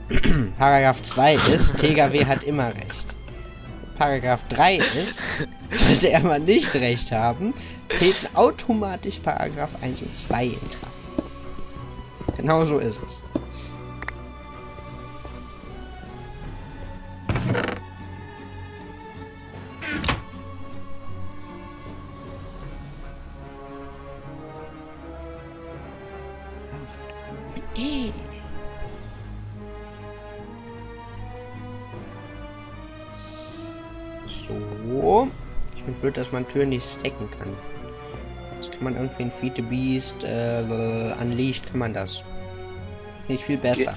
Paragraph 2 ist, TKW hat immer recht. Paragraph 3 ist, sollte er mal nicht recht haben, treten automatisch Paragraph 1 und 2 in Kraft. Genau so ist es. Man Türen nicht stacken kann. Das kann man irgendwie in Feed the Beast, äh, Unleashed kann man das. Finde ich viel besser.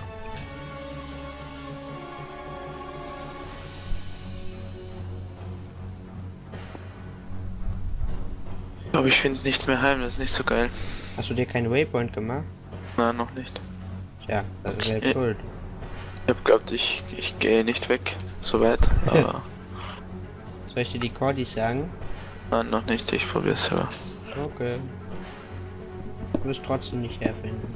Ich glaube, ich finde nicht mehr heim, das ist nicht so geil. Hast du dir keinen Waypoint gemacht? Nein, noch nicht. Tja, das ist selbst Äh. schuld. Ich hab glaubt, ich, ich gehe nicht weg, so weit, aber Soll ich dir die Cordis sagen? Nein, noch nicht, ich probiere selber. Okay. Du wirst trotzdem nicht herfinden.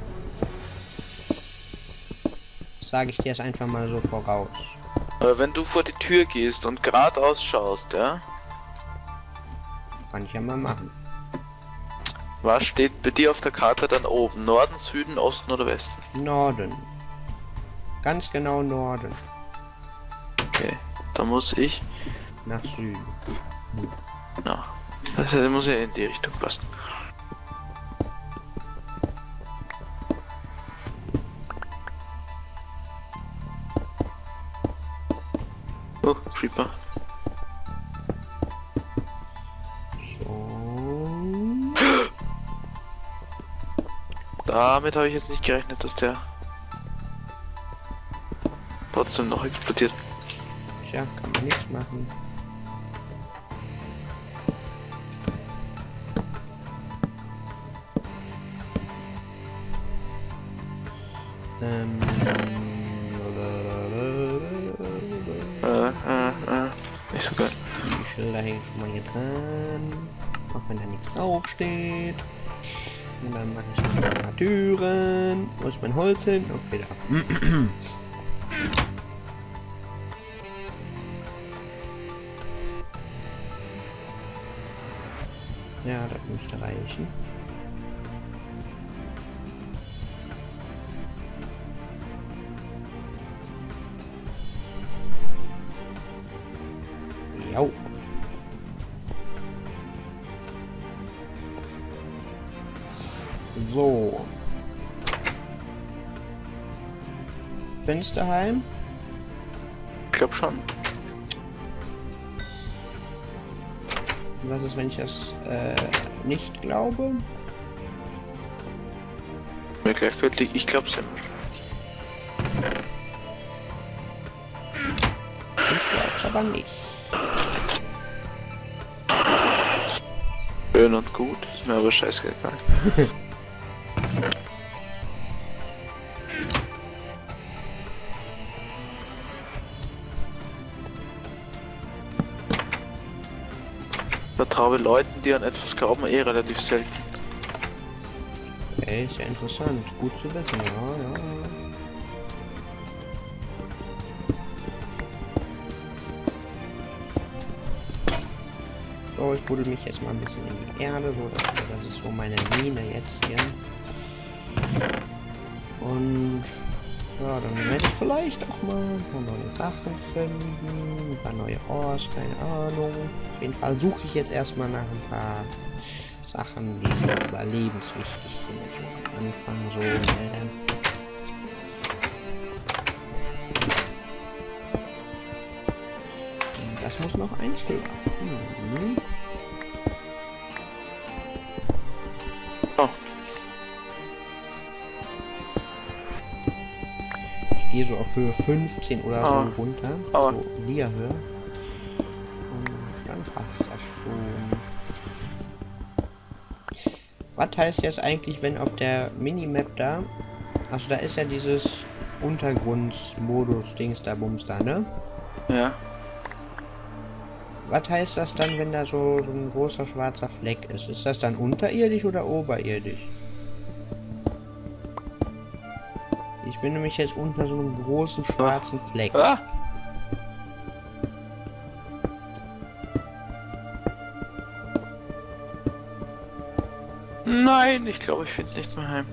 Sage ich dir jetzt einfach mal so voraus. Aber wenn du vor die Tür gehst und geradeaus schaust, ja, Kann ich ja mal machen. was steht bei dir auf der Karte dann oben? Norden, Süden, Osten oder Westen? Norden. Ganz genau Norden. Okay, da muss ich, Nach Süden. Na, das heißt, muss ja in die Richtung passen. Oh, Creeper. So. Damit habe ich jetzt nicht gerechnet, dass der trotzdem noch explodiert. Tja, kann man nichts machen. Ähm. Äh, äh, äh, nicht so geil. Die Schilder hängen schon mal hier dran. Auch wenn da nichts draufsteht. Und dann mache ich noch ein paar Türen. Wo ist mein Holz hin? Okay, da. Ja, das müsste reichen. Fensterheim. Ich glaube schon. Was ist, wenn ich das äh, nicht glaube? Mir gleichgültig, ich glaube es ja. Ich glaub's aber nicht. Schön und gut, ist mir aber scheißegal. Vertraue Leuten, die an etwas glauben, eh relativ selten. Ja interessant. Gut zu wissen, ja, ja. So, ich buddel mich jetzt mal ein bisschen in die Erde, so dass das ist so meine Mine jetzt hier. Und ja, dann werde ich vielleicht auch mal neue Sachen finden, ein paar neue Ors, keine Ahnung. Auf jeden Fall suche ich jetzt erstmal nach ein paar Sachen, die überlebenswichtig sind. Am Anfang so, äh, Das muss noch eins höher. Mhm. Gehe so auf Höhe 15 oder so Ah. runter. Aber- So Liga-Höhe. Und dann passt das schon. Was heißt jetzt eigentlich, wenn auf der Minimap da, also da ist ja dieses Untergrundsmodus-Dings da, Bums da, ne? Ja. Was heißt das dann, wenn da so, so ein großer schwarzer Fleck ist? Ist das dann unterirdisch oder oberirdisch? Bin nämlich jetzt unter so einem großen schwarzen Fleck. Ah! Nein, ich glaube, ich finde nicht mehr heim.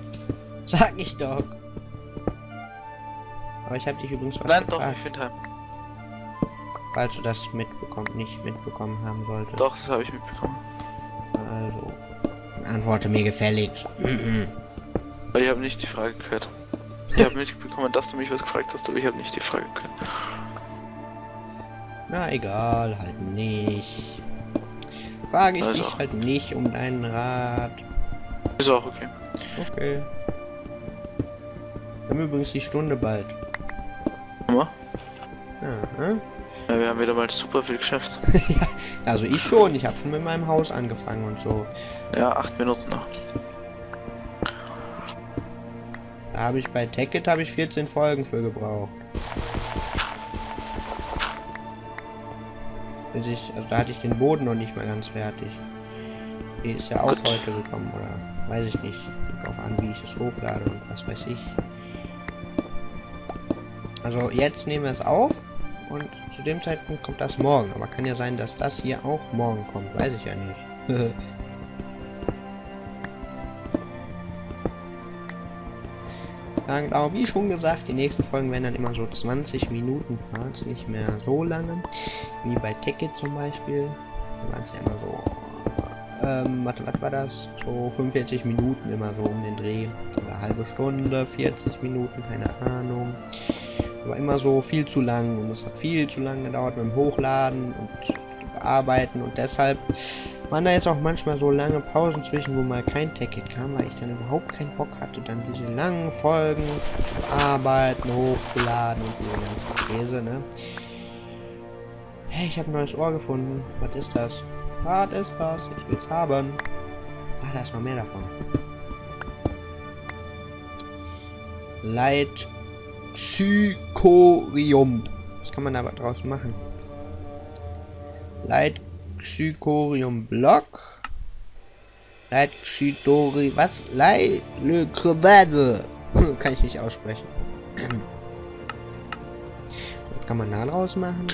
Sag ich doch. Aber ich habe dich übrigens was Nein, doch, gefragt, ich finde heim. falls du das mitbekommen, nicht mitbekommen haben solltest. Doch, das habe ich mitbekommen. Also, antworte mir gefälligst. Mhm. Ich habe nicht die Frage gehört. Ich habe mitbekommen, dass du mich was gefragt hast, aber ich habe nicht die Frage gehört. Na egal, halt nicht. Frage ich Also. dich halt nicht um deinen Rat. Ist auch okay. Okay. Wir haben übrigens die Stunde bald. Hammer. Aha. Ja, wir haben wieder mal super viel geschafft. Also ich schon, ich habe schon mit meinem Haus angefangen und so. Ja, acht Minuten noch. Habe ich bei Tacket habe ich 14 Folgen für gebraucht. Bis ich, also da hatte ich den Boden noch nicht mal ganz fertig. Die ist ja auch Gut. heute gekommen, oder? Weiß ich nicht. Kommt Drauf an, wie ich es hochlade und was weiß ich. Also jetzt nehmen wir es auf und zu dem Zeitpunkt kommt das morgen. Aber kann ja sein, dass das hier auch morgen kommt. Weiß ich ja nicht. Ja, genau, wie schon gesagt, die nächsten Folgen werden dann immer so 20 Minuten Parts, nicht mehr so lange. Wie bei Ticket zum Beispiel. Da waren es ja immer so. Ähm, warte, was war das? So 45 Minuten immer so um den Dreh. Oder halbe Stunde, 40 Minuten, keine Ahnung. Aber immer so viel zu lang und es hat viel zu lange gedauert mit dem Hochladen und arbeiten und deshalb waren da jetzt auch manchmal so lange Pausen zwischen, wo mal kein Ticket kam, weil ich dann überhaupt keinen Bock hatte, dann diese langen Folgen zu bearbeiten, hochzuladen und diese ganzen Käse, ne? Hey, ich habe ein neues Ohr gefunden. Was ist das? Was ist das? Ich will's haben. Ah, da ist noch mehr davon. Light Psychorium. Was kann man da draus machen? Light Psychorium Block. Light Psychori. Was? Light Le Crevade. Kann ich nicht aussprechen. Kann man da draus machen?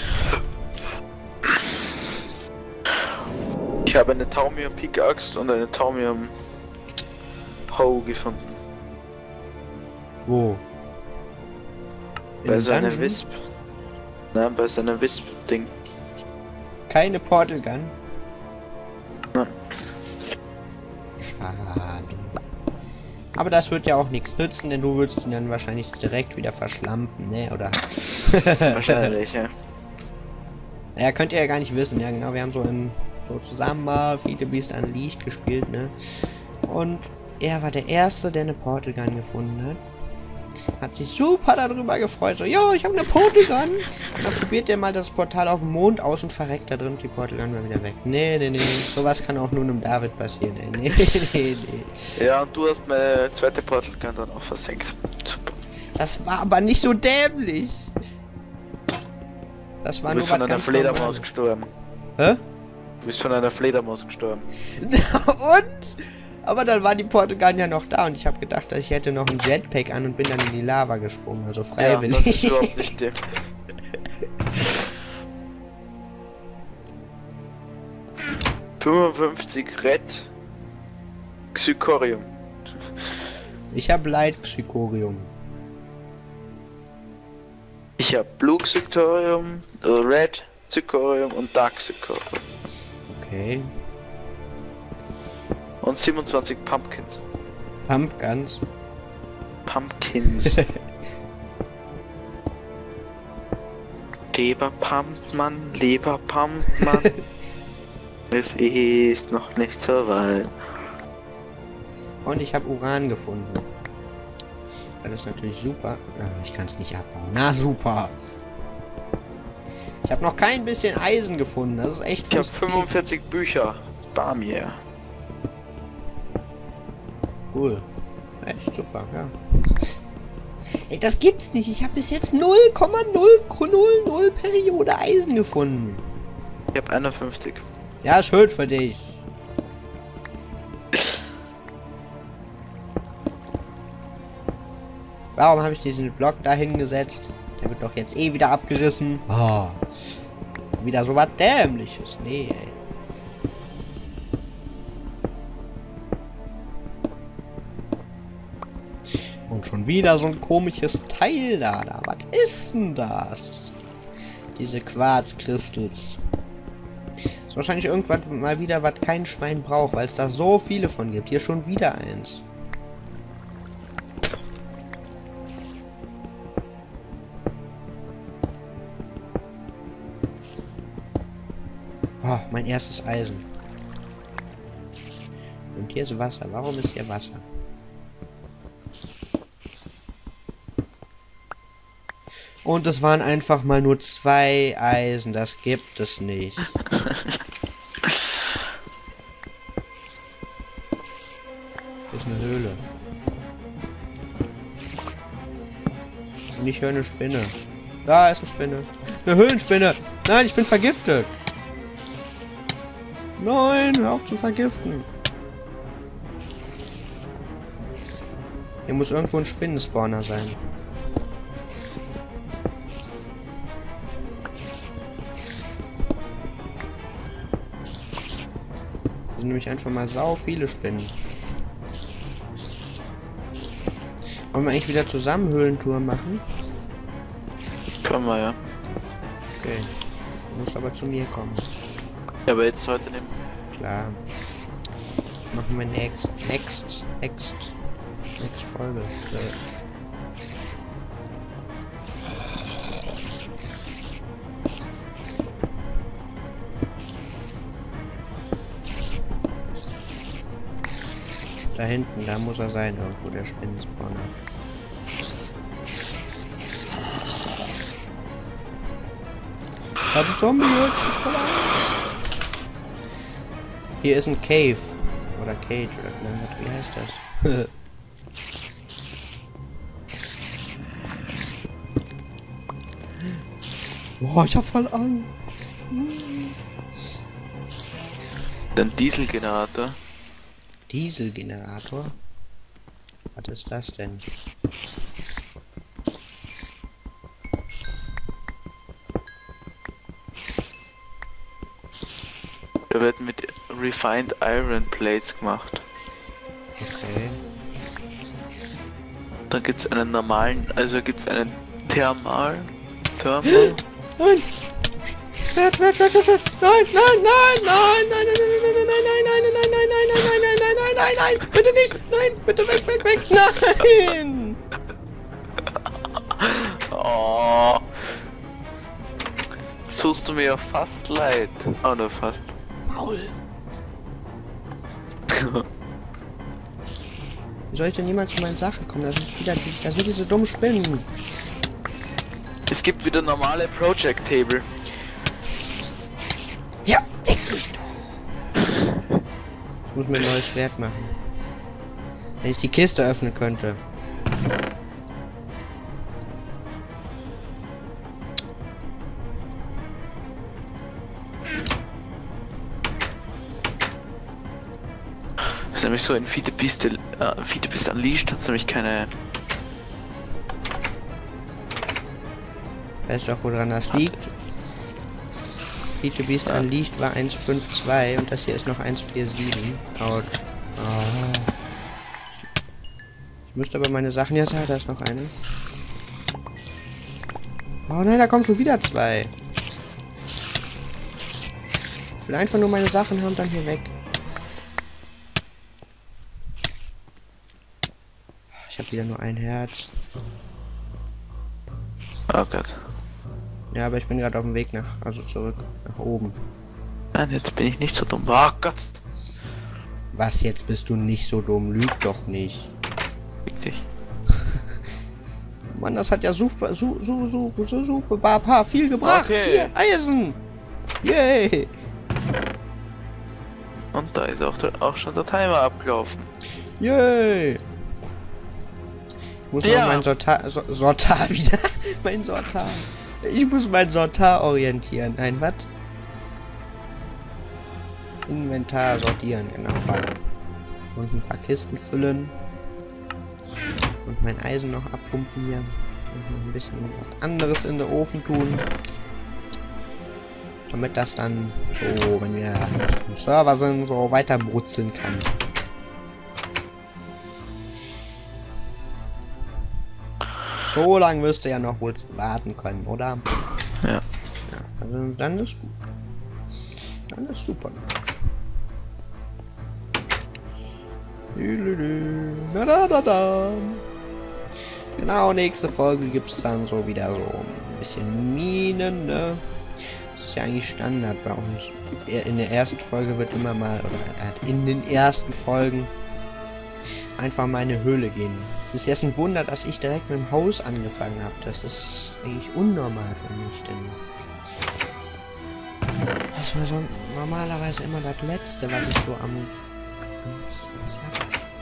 Ich habe eine Taumium Pickaxe und eine Taumium Hoe gefunden. Wo? Bei Im so einer? Wisp. Nein, bei so einem Wisp-Ding. Keine Portal Gun. Nein. Schade. Aber das wird ja auch nichts nützen, denn du würdest ihn dann wahrscheinlich direkt wieder verschlampen, ne? Oder? Wahrscheinlich, ja. Naja, könnt ihr ja gar nicht wissen, ja genau, wir haben so im so zusammen mal Fiete Beast Unleashed gespielt, ne? Und er war der Erste, der eine Portal Gun gefunden hat. Hat sich super darüber gefreut, so, jo, ich habe eine Portal Gun. Und dann probiert er mal das Portal auf dem Mond aus und verreckt da drin, die Portal Gun war wieder weg. Nee, nee, nee, sowas kann auch nur einem David passieren, ey. Nee, nee, nee. Ja, und du hast meine zweite Portal Gun dann auch versenkt. Super. Das war aber nicht so dämlich. Das war Du nur bist was von einer Fledermaus gestorben. Hä? Du bist von einer Fledermaus gestorben. und? Aber dann war die ja noch da und ich habe gedacht, ich hätte noch ein Jetpack an und bin dann in die Lava gesprungen, also Ja, das ist freiwillig. überhaupt nicht dir. ...55 Red... Xykorium. ich habe Light Psychorium. Ich hab Blue Xykorium, äh, Red Xykorium und Dark Xykorium. Okay. Und 27 Pumpkins. Pumpguns. Pumpkins. Leberpumpmann, Leberpumpmann. es ist noch nicht so weit. Und ich habe Uran gefunden. Das ist natürlich super. Ah, Ich kann es nicht abbauen. Na super. Ich habe noch kein bisschen Eisen gefunden. Das ist echt Ich habe frustrierend. 45 Bücher. Bei mir. Cool. Echt super, ja. Ey, das gibt's nicht. Ich habe bis jetzt 0,000 Periode Eisen gefunden. Ich habe 51. Ja, schön für dich. Warum habe ich diesen Block da hingesetzt? Der wird doch jetzt eh wieder abgerissen. Schon wieder so was Dämliches. Nee, ey. Schon wieder so ein komisches Teil da. da. Was ist denn das? Diese Quarzkristals. Ist wahrscheinlich irgendwas mal wieder, was kein Schwein braucht, weil es da so viele von gibt. Hier schon wieder eins. Oh, mein erstes Eisen. Und hier ist Wasser. Warum ist hier Wasser? Und es waren einfach mal nur zwei Eisen. Das gibt es nicht. Hier ist eine Höhle. Und ich höre eine Spinne. Da ist eine Spinne. Eine Höhlenspinne. Nein, ich bin vergiftet. Nein, hör auf zu vergiften. Hier muss irgendwo ein Spinnenspawner sein. Sind nämlich einfach mal sau viele Spinnen. Wollen wir eigentlich wieder zusammen Höhlentour machen? Können wir ja. Okay. Du musst aber zu mir kommen. Ja, aber jetzt heute nehmen. Klar. Machen wir next, next, next, next Folge. Äh, Da hinten, da muss er sein, irgendwo der Spinnenspawner. Hab einen Zombie, ich hab voll Angst. Hier ist ein Cave. Oder Cage, oder wie heißt das? Boah, ich hab voll Angst. Den Dieselgenerator. Dieselgenerator? Was ist das denn? Der wird mit Refined Iron Plates gemacht. Okay. Dann gibt es einen normalen, also gibt es einen Thermal. Thermal. Nein! nein, nein, nein, nein, nein, Nein, nein, nein, nein, nein, nein, nein, nein! Nein, nein, bitte nicht! Nein, bitte weg, weg, weg! Nein! Oh. Jetzt tust du mir fast leid. Oh, nur fast. Maul! Wie soll ich denn jemals zu meinen Sachen kommen? Da sind wieder da sind diese dummen Spinnen. Es gibt wieder normale Project Table. Muss mir ein neues Schwert machen. Wenn ich die Kiste öffnen könnte. Das ist nämlich so in Feed the Beast, äh, Feed the Beast Unleashed hat es nämlich keine. Weißt du auch, woran das liegt? Feed the Beast Unleashed war 1.5.2 und das hier ist noch 1.4.7. Autsch. Ah. Ich müsste aber meine Sachen jetzt halt, da ist noch eine. Oh nein, da kommen schon wieder zwei. Ich will einfach nur meine Sachen haben, dann hier weg. Ich habe wieder nur ein Herz. Oh Gott. Ja, aber ich bin gerade auf dem Weg nach, also zurück, nach oben. Nein, jetzt bin ich nicht so dumm. Oh Gott. Was, jetzt bist du nicht so dumm? Lüg doch nicht. Fick dich. Mann, das hat ja super, su, su, su, su, super, paar viel gebracht. Okay. Vier Eisen. Yay. Und da ist auch, auch schon der Timer abgelaufen. Yay. Ich muss Ja. noch mein Sortar, so, Sortar wieder. mein Sortar. Ich muss mein Sortar orientieren. Nein, was? Inventar sortieren, genau. Und ein paar Kisten füllen. Und mein Eisen noch abpumpen hier. Und noch ein bisschen was anderes in den Ofen tun. Damit das dann so, wenn wir im Server sind, so weiter brutzeln kann. So lange wirst du ja noch wohl warten können, oder? Ja. Ja, also dann ist gut. Dann ist super. Na da da da. Genau, nächste Folge gibt es dann so wieder so ein bisschen Minen, ne? Das ist ja eigentlich Standard bei uns. In der ersten Folge wird immer mal, oder er hat in den ersten Folgen einfach mal in eine Höhle gehen. Es ist jetzt ein Wunder, dass ich direkt mit dem Haus angefangen habe. Das ist eigentlich unnormal für mich, denn das war so normalerweise immer das Letzte, was ich so am... was, was hab?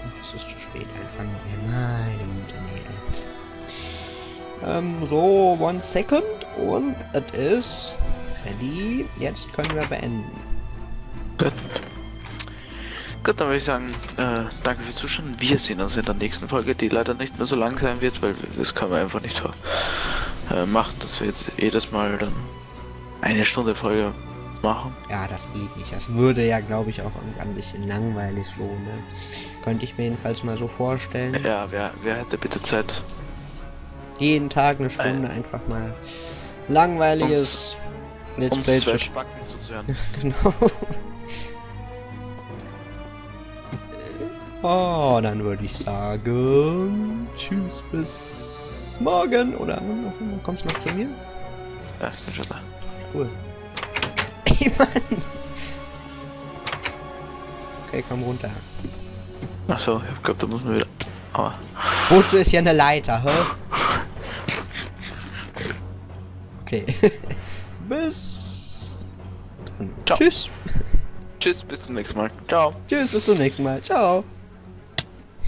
Ach, es ist zu spät. Einfach nur... Ey, meine Güte, nee, ey. Ähm, so, one second. Und es ist... Ready. Jetzt können wir beenden. Gut. Gut, dann würde ich sagen, äh, danke fürs Zuschauen. Wir sehen uns in der nächsten Folge, die leider nicht mehr so lang sein wird, weil das können wir einfach nicht äh, machen, dass wir jetzt jedes Mal dann eine Stunde Folge machen. Ja, das geht nicht. Das würde ja, glaube ich, auch irgendwann ein bisschen langweilig so, ne? Könnte ich mir jedenfalls mal so vorstellen. Ja, wer, wer hätte bitte Zeit? Jeden Tag eine Stunde einfach mal langweiliges Let's Play. Genau. Oh, dann würde ich sagen, tschüss bis morgen. Oder kommst du noch zu mir? Ja, ich bin schon da. Cool. Ey, Mann. Okay, komm runter. Achso, ich glaube, da muss man wieder. Aber. Wozu ist hier eine Leiter, hä? Okay. bis dann. Ciao. Tschüss. Tschüss, bis zum nächsten Mal. Ciao. Tschüss, bis zum nächsten Mal. Ciao.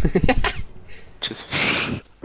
Tschüss.